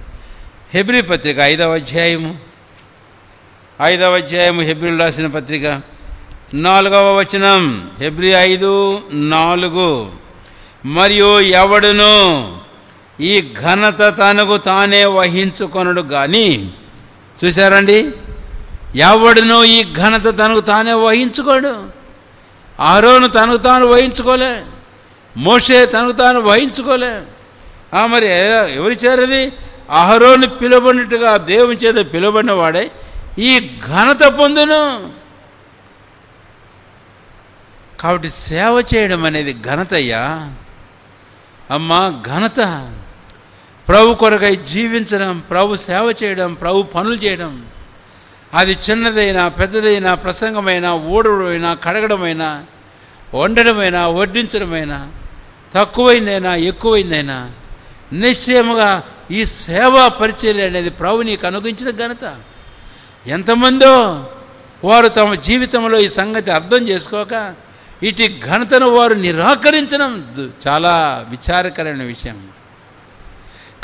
హెబ్రి పత్రిక ఐదవ అధ్యాయము. ఐదవ అధ్యాయము హెబ్రిల్ రాసిన పత్రిక. నాలుగవ వచనం. హెబ్రి ఐదు నాలుగు. మరియు ఎవడును ఈ ఘనత తనకు తానే వహించుకొనడు కానీ చూసారండి ఎవడినో ఈ ఘనత తనకు తానే వహించుకోడు. ఆరోను తనకు తాను వహించుకోలే. మోషే తనకు తాను వహించుకోలే. ఆ మరి ఎవరి చేరది అది? అహరోను పిలువబడినట్టుగా దేవుని చేత పిలువబడినవాడే ఈ ఘనత పొందును. కాబట్టి సేవ చేయడం అనేది ఘనతయ్యా అమ్మా ఘనత. ప్రభు కొరకై జీవించడం ప్రభు సేవ చేయడం ప్రభు పనులు చేయడం. అది చిన్నదైనా పెద్దదైనా ప్రసంగమైనా ఓడడమైనా కడగడమైనా వండడమైనా వడ్డించడమైనా తక్కువైందైనా ఎక్కువైందైనా నిశ్చయముగా ఈ సేవా పరిచర్య అనేది ప్రభు నీకు అనుగించిన ఘనత. ఎంతమందో వారు తమ జీవితంలో ఈ సంగతి అర్థం చేసుకోక ఇటు ఘనతను వారు నిరాకరించడం చాలా విచారకరమైన విషయం.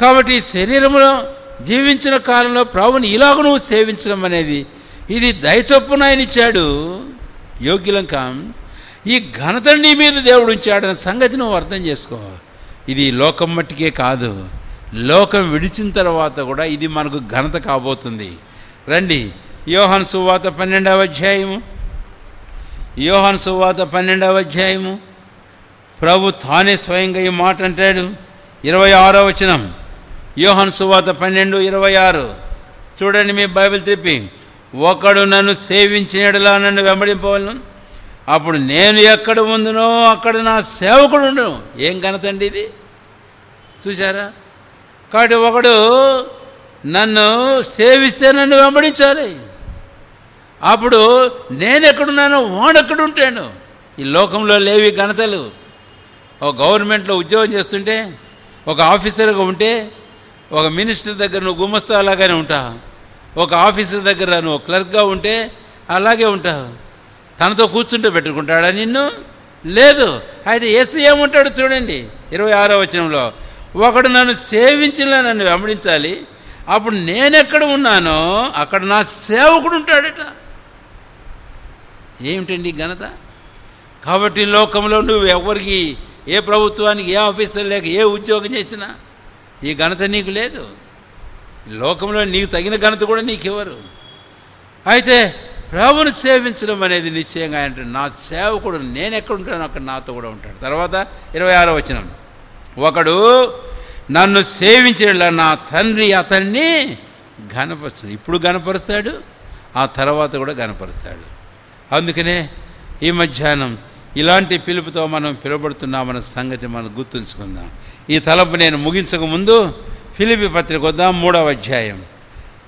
కాబట్టి ఈ శరీరంలో జీవించిన కాలంలో ప్రభుని ఇలాగ నువ్వు సేవించడం అనేది ఇది దయచొప్పున ఆయన ఇచ్చాడు. యోగ్యులం కాం. ఈ ఘనతను నీ మీద దేవుడు ఉంచాడన్న సంగతి నువ్వు అర్థం చేసుకో. ఇది లోకం మట్టికే కాదు. లోకం విడిచిన తర్వాత కూడా ఇది మనకు ఘనత కాబోతుంది. రండి. యోహన్ సువాత పన్నెండవ అధ్యాయము. యోహన్ సువాత పన్నెండవ అధ్యాయము. ప్రభు తానే స్వయంగా ఈ మాట అంటాడు. ఇరవై ఆరో వచనం. యోహన్ సువాత పన్నెండు ఇరవై ఆరు. చూడండి మీ బైబిల్ తిప్పి ఒకడు నన్ను సేవించినడలా నన్ను వెంబడింపవలను? అప్పుడు నేను ఎక్కడ ఉందునో అక్కడ నా సేవకుడు ఉండను. ఏం కనతండి ఇది? చూసారా కాబట్టి ఒకడు నన్ను సేవిస్తే నన్ను వెంబడించాలి. అప్పుడు నేను ఎక్కడున్నానో వాడెక్కడ ఉంటాను ఈ లోకంలో లేవి ఘనతలు. ఒక గవర్నమెంట్లో ఉద్యోగం చేస్తుంటే ఒక ఆఫీసర్గా ఉంటే ఒక మినిస్టర్ దగ్గర నువ్వు గుమస్తా అలాగానే ఉంటావు ఒక ఆఫీసర్ దగ్గర నువ్వు క్లర్క్గా ఉంటే అలాగే ఉంటావు తనతో కూర్చుంటే పెట్టుకుంటాడా నిన్ను? లేదు. అయితే ఎస్ ఏముంటాడు చూడండి. ఇరవై ఆరో వచనంలో ఒకడు నన్ను సేవించిన నన్ను వెంబడించాలి. అప్పుడు నేనెక్కడ ఉన్నానో అక్కడ నా సేవకుడు ఉంటాడట. ఏమిటండి ఘనత? కాబట్టి లోకంలో నువ్వు ఎవరికి ఏ ప్రభుత్వానికి ఏ ఆఫీసర్ లేక ఏ ఉద్యోగం చేసినా ఈ ఘనత నీకు లేదు. లోకంలో నీకు తగిన ఘనత కూడా నీకు ఇవ్వరు అయితే ప్రభుని సేవించడం అనేది నిశ్చయంగా అంటే నా సేవకుడు నేను ఎక్కడ ఉంటానో అక్కడ నాతో కూడా ఉంటాడు. తర్వాత ఇరవై ఆరో వచ్చిన ఒకడు నన్ను సేవించడంలో నా తండ్రి అతన్ని ఘనపరుస్తాడు. ఇప్పుడు ఘనపరుస్తాడు ఆ తర్వాత కూడా ఘనపరుస్తాడు. అందుకనే ఈ మధ్యాహ్నం ఇలాంటి పిలుపుతో మనం పిలువబడుతున్నామన్న సంగతి మనం గుర్తుంచుకుందాం. ఈ తలపు నేను ముగించక ముందు ఫిలిపి పత్రిక వద్దాం మూడవ అధ్యాయం.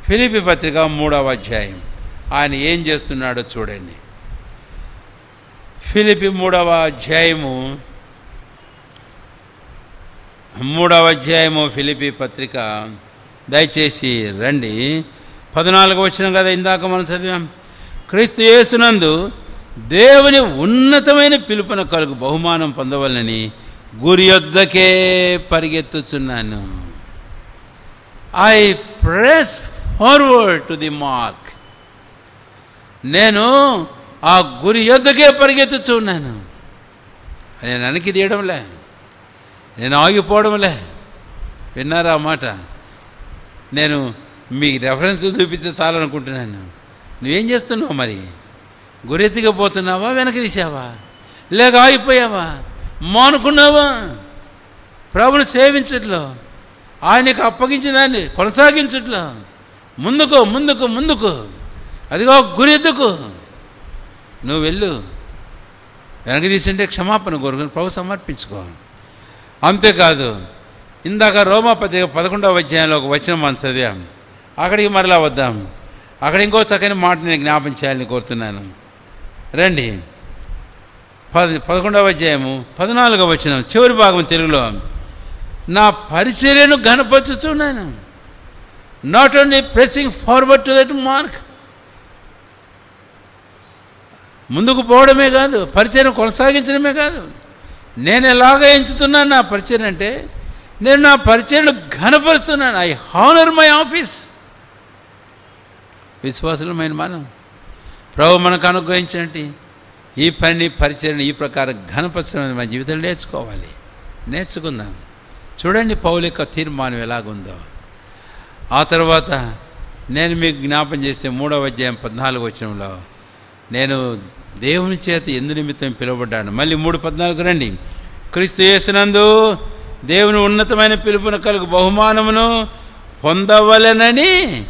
ఫిలిపి పత్రిక మూడవ అధ్యాయం. ఆయన ఏం చేస్తున్నాడో చూడండి. ఫిలిపి మూడవ అధ్యాయము మూడవ అధ్యాయము ఫిలిపి పత్రిక. దయచేసి రండి. పద్నాలుగు వచ్చిన కదా ఇందాక మనం చదివాం. క్రీస్తు యేసునందు దేవుని ఉన్నతమైన పిలుపున కలుగు బహుమానం పొందవలనని గురి యొద్దకే పరిగెత్తుచున్నాను. I press forward to the mark నేను ఆ గురి యొద్దకే పరిగెత్తుచున్నాను నేను వెనక్కి తీయడంలే. నేను ఆగిపోవడంలే. విన్నారా మాట? నేను మీకు రెఫరెన్స్ చూపిస్తే చాలనుకుంటున్నాను నువ్వేం చేస్తున్నావు మరి? గురెత్తికపోతున్నావా వెనక తీసావా లేక ఆగిపోయావా? మానుకున్నావా? ప్రభుని సేవించట్లో? ఆయనకు అప్పగించిన దాన్ని కొనసాగించట్లో? ముందుకు ముందుకు ముందుకు. అదిగో గురెత్తుకు నువ్వు వెళ్ళు. వెనక్కి తీసింటే క్షమాపణ కోరుకుని ప్రభు సమర్పించుకో. అంతేకాదు ఇందాక రోమాపతి పదకొండవ అధ్యాయంలో ఒక వచనం మనం చదివాం. అక్కడికి మరలా వద్దాం. అక్కడ ఇంకో చక్కని మాట నేను జ్ఞాపం చేయాలని కోరుతున్నాను. రండి. పది పదకొండవ అధ్యాయము పద్నాలుగవ వచనం చివరి భాగం తెలుగులో. నా పరిచర్యను ఘనపరుచుతున్నాను not only pressing forward to that mark ముందుకు పోవడమే కాదు పరిచయం కొనసాగించడమే కాదు. నేను ఎలాగ ఎంచుతున్నాను నా పరిచయం అంటే నేను నా పరిచయను ఘనపరుస్తున్నాను. ఐ హానర్ మై ఆఫీస్ విశ్వాసులమైన మనం. ప్రభు మనకు అనుగ్రహించినట్టు ఈ పని పరిచయం ఈ ప్రకారం ఘనపరచడం మన జీవితంలో నేర్చుకోవాలి. నేర్చుకుందాం. చూడండి పౌలు యొక్క తీర్మానం ఎలాగుందో. ఆ తర్వాత నేను మీకు జ్ఞాపం చేస్తే మూడవ అధ్యాయం పద్నాలుగు వచనంలో నేను దేవుని చేత ఎందు నిమిత్తం పిలువబడ్డాను. మళ్ళీ మూడు పద్నాలుగు రండి. క్రీస్తు చేసినందు దేవుని ఉన్నతమైన పిలుపును కలుగు బహుమానమును పొందవలెనని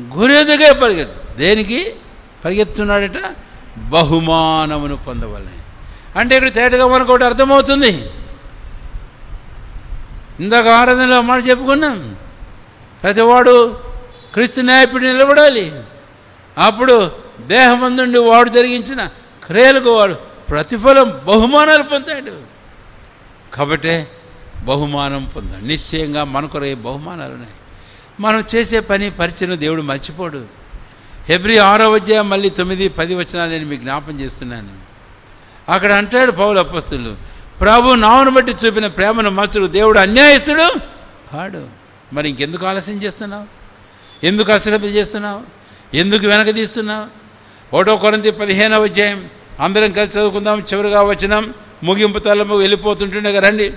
గురెదుగా పరిగెత్తు దేనికి పరిగెత్తున్నాడట బహుమానమును పొందవలని అంటే ఇక్కడ తేటగా మనకు ఒకటి అర్థమవుతుంది. ఇందాక ఆరాధనలో మాట చెప్పుకున్నాం. ప్రతివాడు క్రీస్తు న్యాయపడి నిలబడాలి. అప్పుడు దేహమందుండి వాడు జరిగించిన క్రియలకు వాడు ప్రతిఫలం బహుమానాలు పొందాడు. కాబట్టే బహుమానం పొందాడు. నిశ్చయంగా మనకు రే బహుమానాలు ఉన్నాయి? మనం చేసే పని పరిచయం దేవుడు మర్చిపోడు. హెబ్రి ఆరో అధ్యాయం మళ్ళీ తొమ్మిది పది వచనాలు నేను మీకు జ్ఞాపం చేస్తున్నాను. అక్కడ అంటాడు పౌలు అప్పస్తులు ప్రభు నామను బట్టి చూపిన ప్రేమను మచ్చుడు దేవుడు అన్యాయస్తుడు? కాడు మరి ఇంకెందుకు ఆలస్యం చేస్తున్నావు? ఎందుకు అశ్రద్ధ చేస్తున్నావు? ఎందుకు వెనక తీస్తున్నావు? ఒకటో కొరంతి పదిహేనవ అధ్యాయం. అందరం కలిసి చదువుకుందాం. చివరిగా వచనం ముగింపు తలము వెళ్ళిపోతుంటుండగా రండి.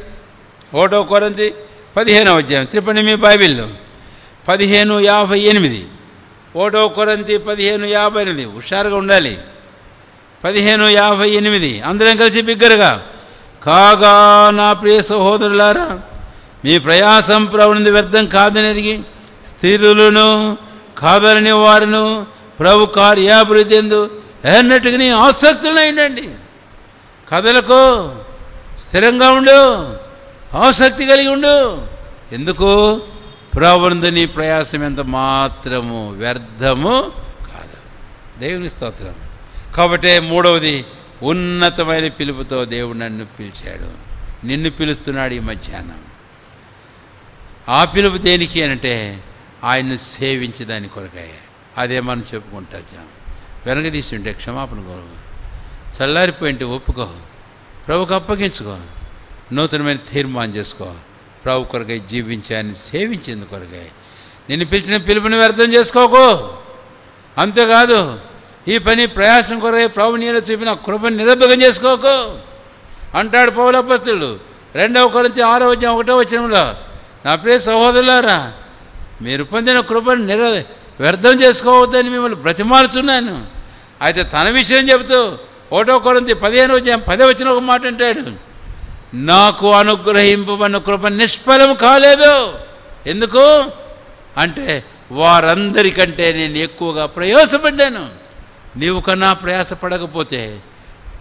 ఒకటో కొరంతి పదిహేనవ అధ్యాయం. త్రిపణి మీ బైబిల్లో పదిహేను యాభై ఎనిమిది. ఒకటో కొరంతి పదిహేను యాభై ఎనిమిది. హుషారుగా ఉండాలి. పదిహేను యాభై ఎనిమిది. అందరం కలిసి బిగ్గరగా. కాగా నా ప్రియ సహోదరులారా మీ ప్రయాసం ప్రవణింది వ్యర్థం కాదని ఎరిగి స్థిరులను కాదలని వారును ప్రభు కార్యాభివృద్ధి ఎందు ఎన్నట్టుగా ఆసక్తులైండండి కథలకు స్థిరంగా ఉండు ఆసక్తి కలిగి ఉండు. ఎందుకు? ప్రభునందు నీ ప్రయాసం ఎంత మాత్రము వ్యర్థము కాదు. దేవుని స్తోత్రం. కాబట్టి మూడవది ఉన్నతమైన పిలుపుతో దేవుడు నన్ను పిలిచాడు. నిన్ను పిలుస్తున్నాడు ఈ మధ్యాహ్నం. ఆ పిలుపు దేనికి అంటే ఆయన్ను సేవించి దాని కొరకాయ అదే మనం చెప్పుకుంటాం వెనక తీసుంటే క్షమాపణ కోరు చల్లారిపోయింటే ఒప్పుకో. ప్రభుకు అప్పగించుకో. నూతనమైన తీర్మానం చేసుకో. ప్రభు కొరకై జీవించాను సేవించింది సేవించేందుకు కొరకై. నిన్ను పిలిచిన పిలుపుని వ్యర్థం చేసుకోకు. అంతేకాదు ఈ పని ప్రయాసం కొరకై ప్రభు నీళ్ళు చూపిన కృపని నిరర్భకం చేసుకోకు. అంటాడు పౌలపస్తుడు రెండవ కొరింత ఆరో వచ్చిన ఒకటో వచ్చినంలో నా ప్రియ సహోదరులారా మీరు పొందిన కృపను నిర వ్యర్థం చేసుకోవద్దని మిమ్మల్ని బ్రతిమాలుచున్నాను. అయితే తన విషయం చెబుతూ ఒకటో కొరంతి పదిహేను వచ్చిన పదే వచ్చిన ఒక మాట అంటాడు. నాకు అనుగ్రహింపబడిన కృప నిష్ఫలం కాలేదు. ఎందుకు? అంటే వారందరికంటే నేను ఎక్కువగా ప్రయాసపడ్డాను. నీవు కన్నా ప్రయాసపడకపోతే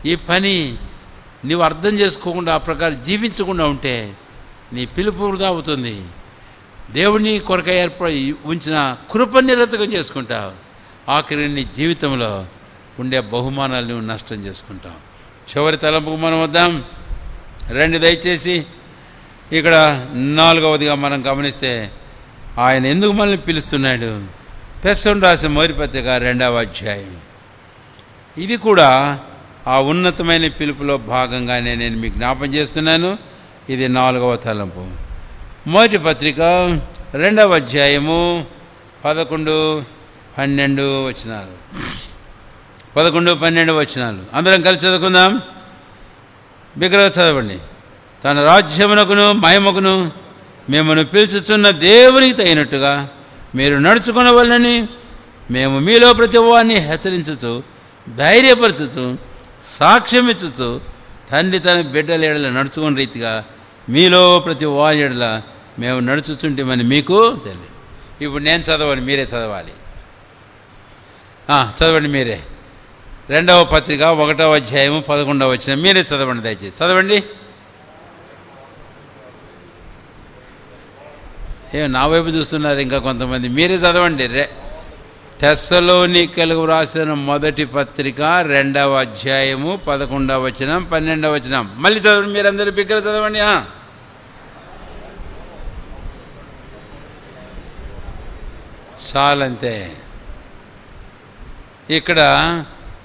ఈ పని నీవు అర్థం చేసుకోకుండా ఆ ప్రకారం జీవించకుండా ఉంటే నీ పిలుపుగా అవుతుంది. దేవుని కొరక ఏర్పడి ఉంచిన కృప నిరతకం చేసుకుంటావు. ఆఖరి నీ జీవితంలో ఉండే బహుమానాలు నువ్వు నష్టం చేసుకుంటావు. చివరి తలంపుకు మనం వద్దాం. రండి దయచేసి ఇక్కడ నాలుగవదిగా మనం గమనిస్తే ఆయన ఎందుకు మనల్ని పిలుస్తున్నాడు? పెస్సం రాసిన మొదటి పత్రిక రెండవ అధ్యాయం. ఇది కూడా ఆ ఉన్నతమైన పిలుపులో భాగంగానే నేను మీకు జ్ఞాపం చేస్తున్నాను. ఇది నాలుగవ తలంపు. మొదటి పత్రిక రెండవ అధ్యాయము పదకొండు పన్నెండు వచనాలు. పదకొండు పన్నెండు వచనాలు. అందరం కలిసి చదువుకుందాం. విగ్రహ చదవండి. తన రాజ్యమునకును మహిమకును మిమ్మల్ని పిలుచుచున్న దేవునికి తగినట్టుగా మీరు నడుచుకునవలనని మేము మీలో ప్రతి వాడిని హెచ్చరించుతూ ధైర్యపరచుతూ సాక్ష్యమిచ్చుతూ తండ్రి తన బిడ్డల ఏడల నడుచుకున్న రీతిగా మీలో ప్రతి వారి ఏడల మేము నడుచుచుంటామని మీకు తెలియదు. ఇప్పుడు నేను చదవాలి మీరే చదవాలి. చదవండి మీరే. రెండవ పత్రిక ఒకటవ అధ్యాయము పదకొండవ వచ్చిన మీరే చదవండి దయచేసి. చదవండి. ఏ నా వైపు చూస్తున్నారు ఇంకా కొంతమంది. మీరే చదవండి. రె తెస్సలోనికలకు రాసిన మొదటి పత్రిక రెండవ అధ్యాయము పదకొండవ వచనం పన్నెండవ వచనం. మళ్ళీ చదవండి. మీరందరూ బిగ్గర చదవండి. చాలంతే. ఇక్కడ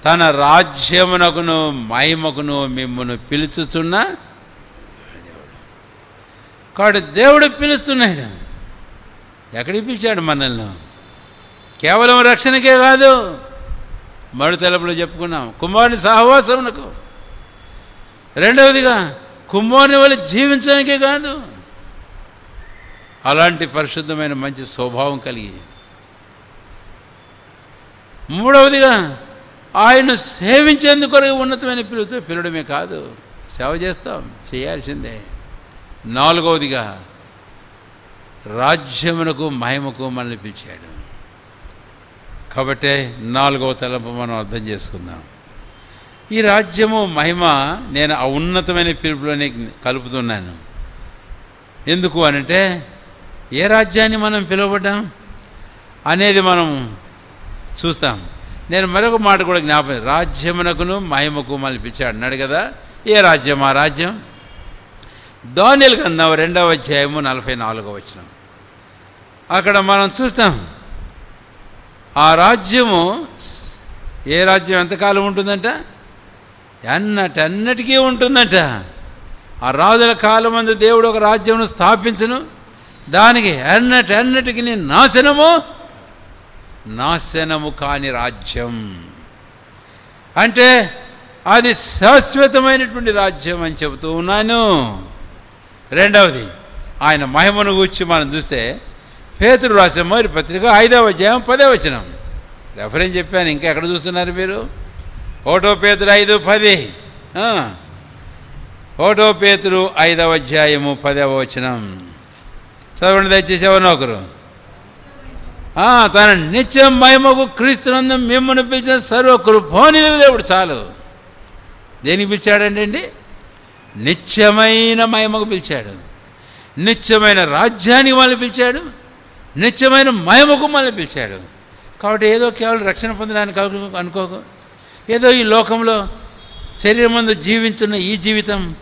తన రాజ్యమునకును మహిమకును మిమ్మల్ని పిలుచుచున్న కాడు కాబట్టి దేవుడు పిలుస్తున్నాడు. ఎక్కడికి పిలిచాడు మనల్ని? కేవలం రక్షణకే కాదు మడు తలుపులో చెప్పుకున్నాం. కుమారుని సహవాసమునకు. రెండవదిగా కుమారుని వల్ల జీవించడానికే కాదు అలాంటి పరిశుద్ధమైన మంచి స్వభావం కలిగి. మూడవదిగా ఆయన సేవించేందుకొరకు ఉన్నతమైన పిలుతో పిలవడమే కాదు సేవ చేస్తాం చేయాల్సిందే. నాలుగవదిగా రాజ్యమునకు మహిమకు మనల్ని పిలిచాడు. కాబట్టే నాలుగవ తలంపు మనం అర్థం చేసుకుందాం. ఈ రాజ్యము మహిమ నేను ఆ ఉన్నతమైన పిలుపులోనే కలుపుతున్నాను. ఎందుకు అనంటే ఏ రాజ్యాన్ని మనం పిలువబడ్డాం అనేది మనం చూస్తాం. నేను మరొక మాట కూడా జ్ఞాపకం రాజ్యమునకును మహిమకు మళ్ళీ పిలిచాడు అన్నాడు కదా ఏ రాజ్యం? ఆ రాజ్యం? దానిలు కన్నా రెండవ అధ్యాయము నలభై నాలుగో వచ్చిన అక్కడ మనం చూస్తాం ఆ రాజ్యము ఏ రాజ్యం? ఎంతకాలం ఉంటుందంట? అన్నటన్నిటికీ ఉంటుందంట. ఆ రాజుల కాలం దేవుడు ఒక రాజ్యమును స్థాపించను. దానికి అన్నటన్నిటికీ నాశనము? నాశనము కాని రాజ్యం. అంటే అది శాశ్వతమైనటువంటి రాజ్యం అని చెబుతూ ఉన్నాను. రెండవది ఆయన మహిమను గురించి మనం చూస్తే పేతురు రాసే మరి పత్రిక ఐదవ అధ్యాయం పదే వచనం. రెఫరెన్స్ చెప్పాను ఇంకా ఎక్కడ చూస్తున్నారు మీరు? ఓటో పేతురు ఐదు పది. ఓటో ఒకటో పేతురు ఐదవ అధ్యాయము పదవ వచనం. చదవండి దయచేసి ఎవరినొకరు తన నిత్యం మహిమకు క్రీస్తునందు మిమ్మల్ని పిలిచిన సర్వకృపోని దేవుడు చాలు. దేనికి పిలిచాడండి అండి? నిత్యమైన మహిమకు పిలిచాడు. నిత్యమైన రాజ్యానికి మళ్ళీ పిలిచాడు. నిత్యమైన మహిమకు మళ్ళీ పిలిచాడు. కాబట్టి ఏదో కేవలం రక్షణ పొందడానికి అనుకోకు. ఏదో ఈ లోకంలో శరీరం ముందు జీవించిన ఈ జీవితం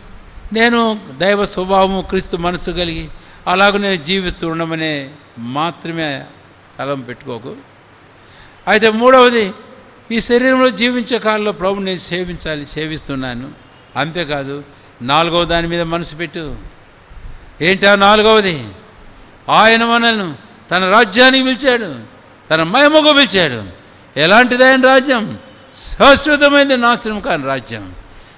నేను దైవ స్వభావము క్రీస్తు మనస్సు కలిగి అలాగ నేను జీవిస్తూ ఉండమనే మాత్రమే తలం పెట్టుకోకు. అయితే మూడవది ఈ శరీరంలో జీవించే కాలంలో ప్రభు నేను సేవించాలి సేవిస్తున్నాను. అంతేకాదు నాలుగవ దాని మీద మనసు పెట్టు. ఏంటా నాలుగవది? ఆయన మనల్ని తన రాజ్యానికి పిలిచాడు తన మహిమకు పిలిచాడు. ఎలాంటిది ఆయన రాజ్యం? శాశ్వతమైనది నాశనం కాని రాజ్యం.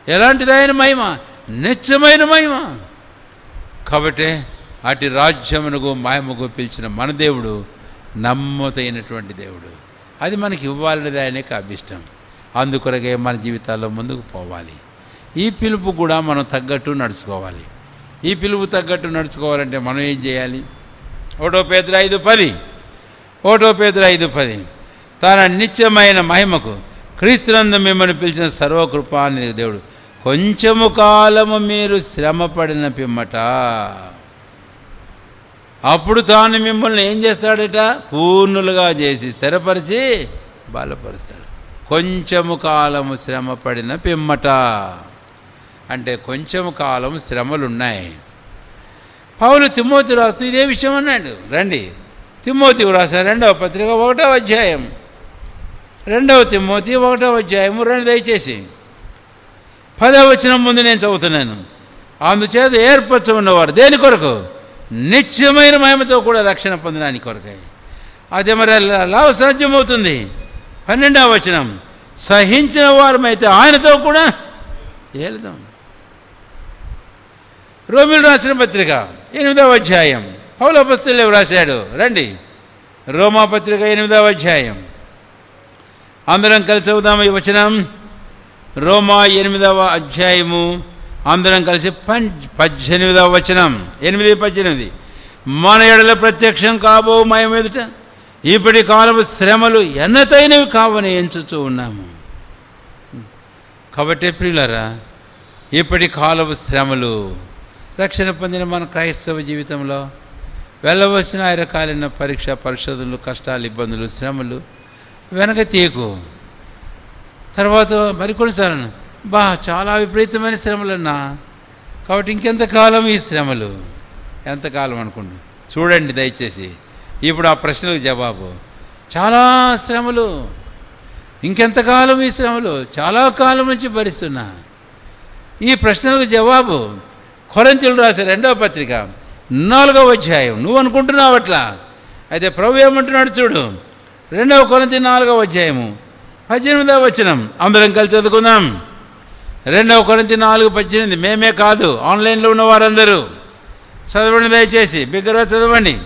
ఎలాంటిది ఆయన మహిమ? నిత్యమైన మహిమ. కాబట్టి అటు రాజ్యమునకు మహిమకు పిలిచిన మన దేవుడు నమ్మతైనటువంటి దేవుడు. అది మనకి ఇవ్వాలనేది ఆయనకి అభిష్టం. అందుకొరకే మన జీవితాల్లో ముందుకు పోవాలి. ఈ పిలుపు కూడా మనం తగ్గట్టు నడుచుకోవాలి. ఈ పిలుపు తగ్గట్టు నడుచుకోవాలంటే మనం ఏం చేయాలి? ఓటో పేదలు ఐదు పది. ఓటో పేదలు ఐదు పది. తన నిత్యమైన మహిమకు క్రీస్తునందు మిమ్మల్ని పిలిచిన సర్వకృప అనేది దేవుడు కొంచెము కాలము మీరు శ్రమపడిన పిమ్మట. అప్పుడు తాను మిమ్మల్ని ఏం చేస్తాడట? పూర్ణులుగా చేసి స్థిరపరిచి బలపరుస్తాడు. కొంచెము కాలము శ్రమపడిన పిమ్మట. అంటే కొంచెము కాలం శ్రమలు ఉన్నాయి పౌలు తిమ్మోతి రాస్తూ ఇదే విషయం అన్నాడు. రండి. తిమ్మోతి రాశారు రెండవ పత్రిక ఒకటవ అధ్యాయం రెండవ తిమ్మోతి ఒకటవ అధ్యాయము. రెండు దయచేసి. పదవచనం వచ్చిన ముందు నేను చదువుతున్నాను. అందుచేత ఏర్పరచ ఉన్నవారు దేని కొరకు? నిత్యమైన మహిమతో కూడా రక్షణ పొందడానికి కొరకై. అదే మరి ఎలా సాధ్యమవుతుంది. పన్నెండవ వచనం. సహించిన వారమైతే ఆయనతో కూడా ఏలుదాం. రోమిలు రాసిన పత్రిక ఎనిమిదవ అధ్యాయం. పౌలపస్తులు రాశాడు? రండి. రోమా పత్రిక ఎనిమిదవ అధ్యాయం. అందరం కలిసి అవుదాం ఈ వచనం. రోమా ఎనిమిదవ అధ్యాయము అందరం కలిసి పం పద్దెనిమిదవ వచనం. ఎనిమిది పద్దెనిమిది. మన ఎడల ప్రత్యక్షం కాబో మయం ఎదుట ఇప్పటి కాలపు శ్రమలు ఎన్నతైనవి కావని ఎంచుతూ ఉన్నాము. కాబట్టి ప్రియులరా ఇప్పటి కాలపు శ్రమలు రక్షణ పొందిన మన క్రైస్తవ జీవితంలో వెళ్ళవలసిన ఆయన కాలిన పరీక్ష పరిశోధనలు కష్టాలు ఇబ్బందులు శ్రమలు వెనక తీయకు. తర్వాత మరికొన్నిసార్లు బా చాలా విపరీతమైన శ్రమలన్నా. కాబట్టి ఇంకెంతకాలం ఈ శ్రమలు? ఎంతకాలం అనుకోండి చూడండి దయచేసి. ఇప్పుడు ఆ ప్రశ్నలకు జవాబు. చాలా శ్రమలు. ఇంకెంతకాలం ఈ శ్రమలు? చాలా కాలం నుంచి భరిస్తున్నా. ఈ ప్రశ్నలకు జవాబు కొరంతిలు రాసే రెండవ పత్రిక నాలుగవ అధ్యాయం. నువ్వు అనుకుంటున్నావు అట్లా? అయితే ప్రభు ఏమంటున్నాడు చూడు. రెండవ కొరంతి నాలుగవ అధ్యాయము పద్దెనిమిదవ వచనం. అందరం కలిసి చదువుకుందాం. రెండవ కొరంతి నాలుగు పద్దెనిమిది. మేమే కాదు ఆన్లైన్లో ఉన్న వారందరూ. చదవండి దయచేసి బిగ్గరగా చదవండి.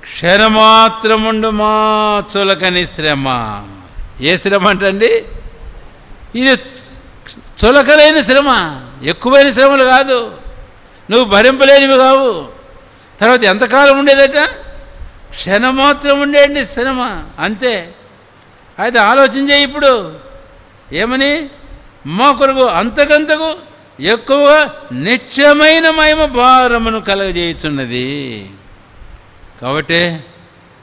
క్షణమాత్రముండు మా చులకని శ్రమ. ఏ శ్రమ అంటండి? ఇది చులకలైన శ్రమ ఎక్కువైన శ్రమలు కాదు. నువ్వు భరింపలేనివి కావు. తర్వాత ఎంతకాలం ఉండేదట? క్షణమాత్రం ఉండేయండి శ్రమ అంతే. అయితే ఆలోచన చేయి ఇప్పుడు. ఏమని? మా కొరకు అంతకంతకు ఎక్కువగా నిత్యమైన మహిమ భారమును కలగజేయుచున్నది. కాబట్టి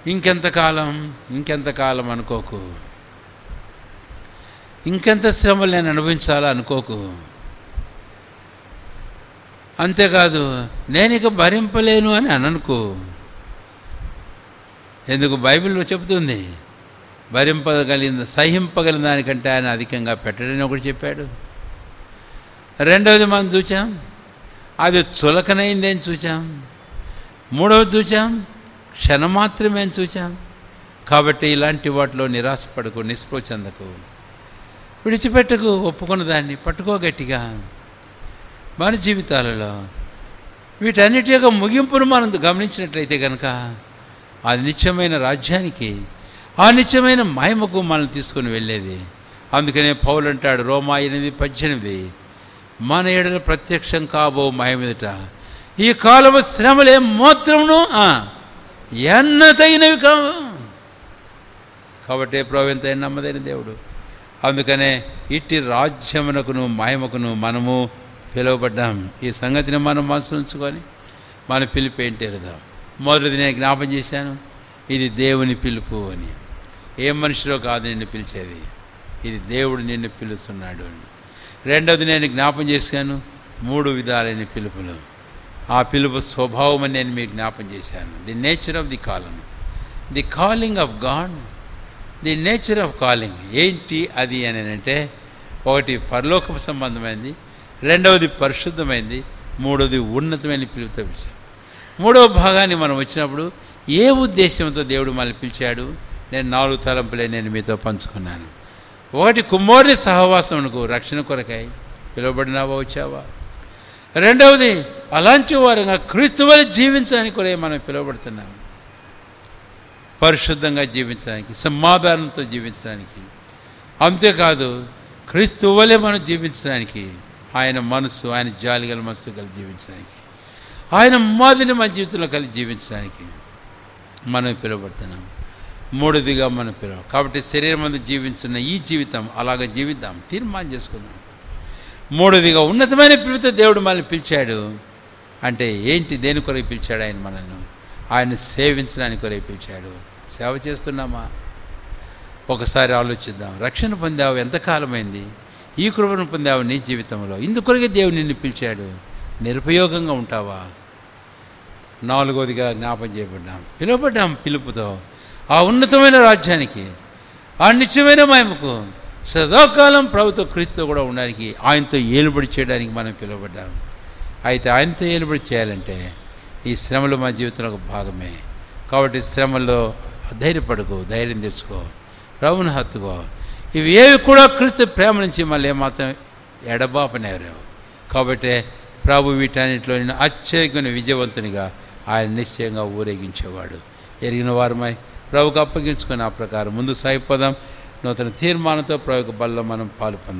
ఇంకెంతకాలం ఇంకెంతకాలం అనుకోకు. ఇంకెంత శ్రమలు నేను అనుభవించాలా అనుకోకు. అంతేకాదు నేను ఇక భరింపలేను అని అననుకో. ఎందుకు బైబిల్లో చెబుతుంది? భరింపగలిగిన సహింపగలిగిన దానికంటే ఆయన అధికంగా పెట్టడని ఒకటి చెప్పాడు. రెండవది మనం చూచాం అది చులకనైంది అని చూచాం. మూడవది చూచాం క్షణమాత్రమే అని చూచాం. కాబట్టి ఇలాంటి వాటిలో నిరాశపడకు నిస్పృహ చెందకు. విడిచిపెట్టకు ఒప్పుకున్న దాన్ని పట్టుకో గట్టిగా. మన జీవితాలలో వీటన్నిటి యొక్క ముగింపును మనం గమనించినట్లయితే కనుక అది నిత్యమైన రాజ్యానికి ఆ నిత్యమైన మహిమకు మనల్ని తీసుకొని వెళ్ళేది. అందుకనే పౌలు అంటాడు రోమా ఎనిమిది పద్దెనిమిది. మన ఏడల ప్రత్యక్షం కాబో మహిమిదట. ఈ కాలము శ్రమలే మాత్రమును ఎన్నతైనవి కావు. కాబట్టి ప్రవెంత నమ్మదైన దేవుడు. అందుకనే ఇట్టి రాజ్యమునకును మహిమకును మనము పిలువబడ్డాం. ఈ సంగతిని మనం మనసు ఉంచుకొని మన పిలుపు ఏంటి మొదటిది నేను జ్ఞాపం చేశాను. ఇది దేవుని పిలుపు అని. ఏ మనిషిలో కాదు నిన్ను పిలిచేది. ఇది దేవుడు నిన్ను పిలుస్తున్నాడు అని. రెండవది నేను జ్ఞాపం చేశాను. మూడు విధాలైన పిలుపులు. ఆ పిలుపు స్వభావం అని నేను మీకు జ్ఞాపం చేశాను. The nature of the calling the calling of God the nature of calling ఏంటి అది అని అంటే ఒకటి పరలోకపు సంబంధమైంది రెండవది పరిశుద్ధమైంది మూడవది ఉన్నతమైన పిలుపుతో పిలిచాడు. మూడవ భాగాన్ని మనం వచ్చినప్పుడు ఏ ఉద్దేశంతో దేవుడు మనల్ని పిలిచాడు? నేను నాలుగు తలంపులే నేను మీతో పంచుకున్నాను. ఒకటి కుమారుని సహవాసమునకు రక్షణ కొరకై. పిలువబడినావా వచ్చావా? రెండవది అలాంటి వారుగా క్రీస్తు జీవించడానికి కొరే మనం పిలువబడుతున్నాము. పరిశుద్ధంగా జీవించడానికి సమాధానంతో జీవించడానికి. అంతేకాదు క్రీస్తు వలె మనం జీవించడానికి ఆయన మనసు ఆయన జాలి గల మనసు కలిసి జీవించడానికి. ఆయన మాదిరి మన జీవితంలో కలిసి జీవించడానికి మనం పిలువబడుతున్నాము. మూడోదిగా మనం పిలవం కాబట్టి శరీరం అందు జీవించిన ఈ జీవితం అలాగ జీవిద్దాం. తీర్మానం చేసుకుందాం. మూడోదిగా ఉన్నతమైన పిలుపుతో దేవుడు మనల్ని పిలిచాడు అంటే ఏంటి? దేని కొరకు పిలిచాడు ఆయన మనల్ని? ఆయన సేవించడానికి కొరకు పిలిచాడు. సేవ చేస్తున్నామా? ఒకసారి ఆలోచిద్దాం. రక్షణ పొందావు ఎంతకాలమైంది? ఈ కృపను పొందావు నీ జీవితంలో. ఇందుకొరకే దేవుడు నిన్ను పిలిచాడు. నిరుపయోగంగా ఉంటావా? నాలుగోదిగా జ్ఞాపం చేయబడ్డాం. పిలువబడ్డాం పిలుపుతో. ఆ ఉన్నతమైన రాజ్యానికి ఆ నిత్యమైన మహిమకు సదాకాలం ప్రభుత్వ క్రీస్తు కూడా ఉండడానికి ఆయనతో ఏలుబడి చేయడానికి మనం పిలువబడ్డాం. అయితే ఆయనతో ఏలుబడి చేయాలంటే ఈ శ్రమలు మా జీవితంలో ఒక భాగమే. కాబట్టి శ్రమల్లో ధైర్యపడుకో ధైర్యం తెచ్చుకో ప్రభుని హత్తుకో. ఇవి ఏవి కూడా క్రీస్తు ప్రేమ నుంచి మళ్ళీ ఏమాత్రం ఎడబాపనేరావు. కాబట్టి ప్రభు వీటన్నిటిలో నేను అత్యధికమైన విజయవంతునిగా ఆయన నిశ్చయంగా ఊరేగించేవాడు. ఎరిగిన వారమై ప్రభుకు అప్పగించుకొని ఆ ప్రకారం ముందు సాగిపోదాం. నూతన తీర్మానంతో ప్రభు బల్లో మనం పాలు పొందాం.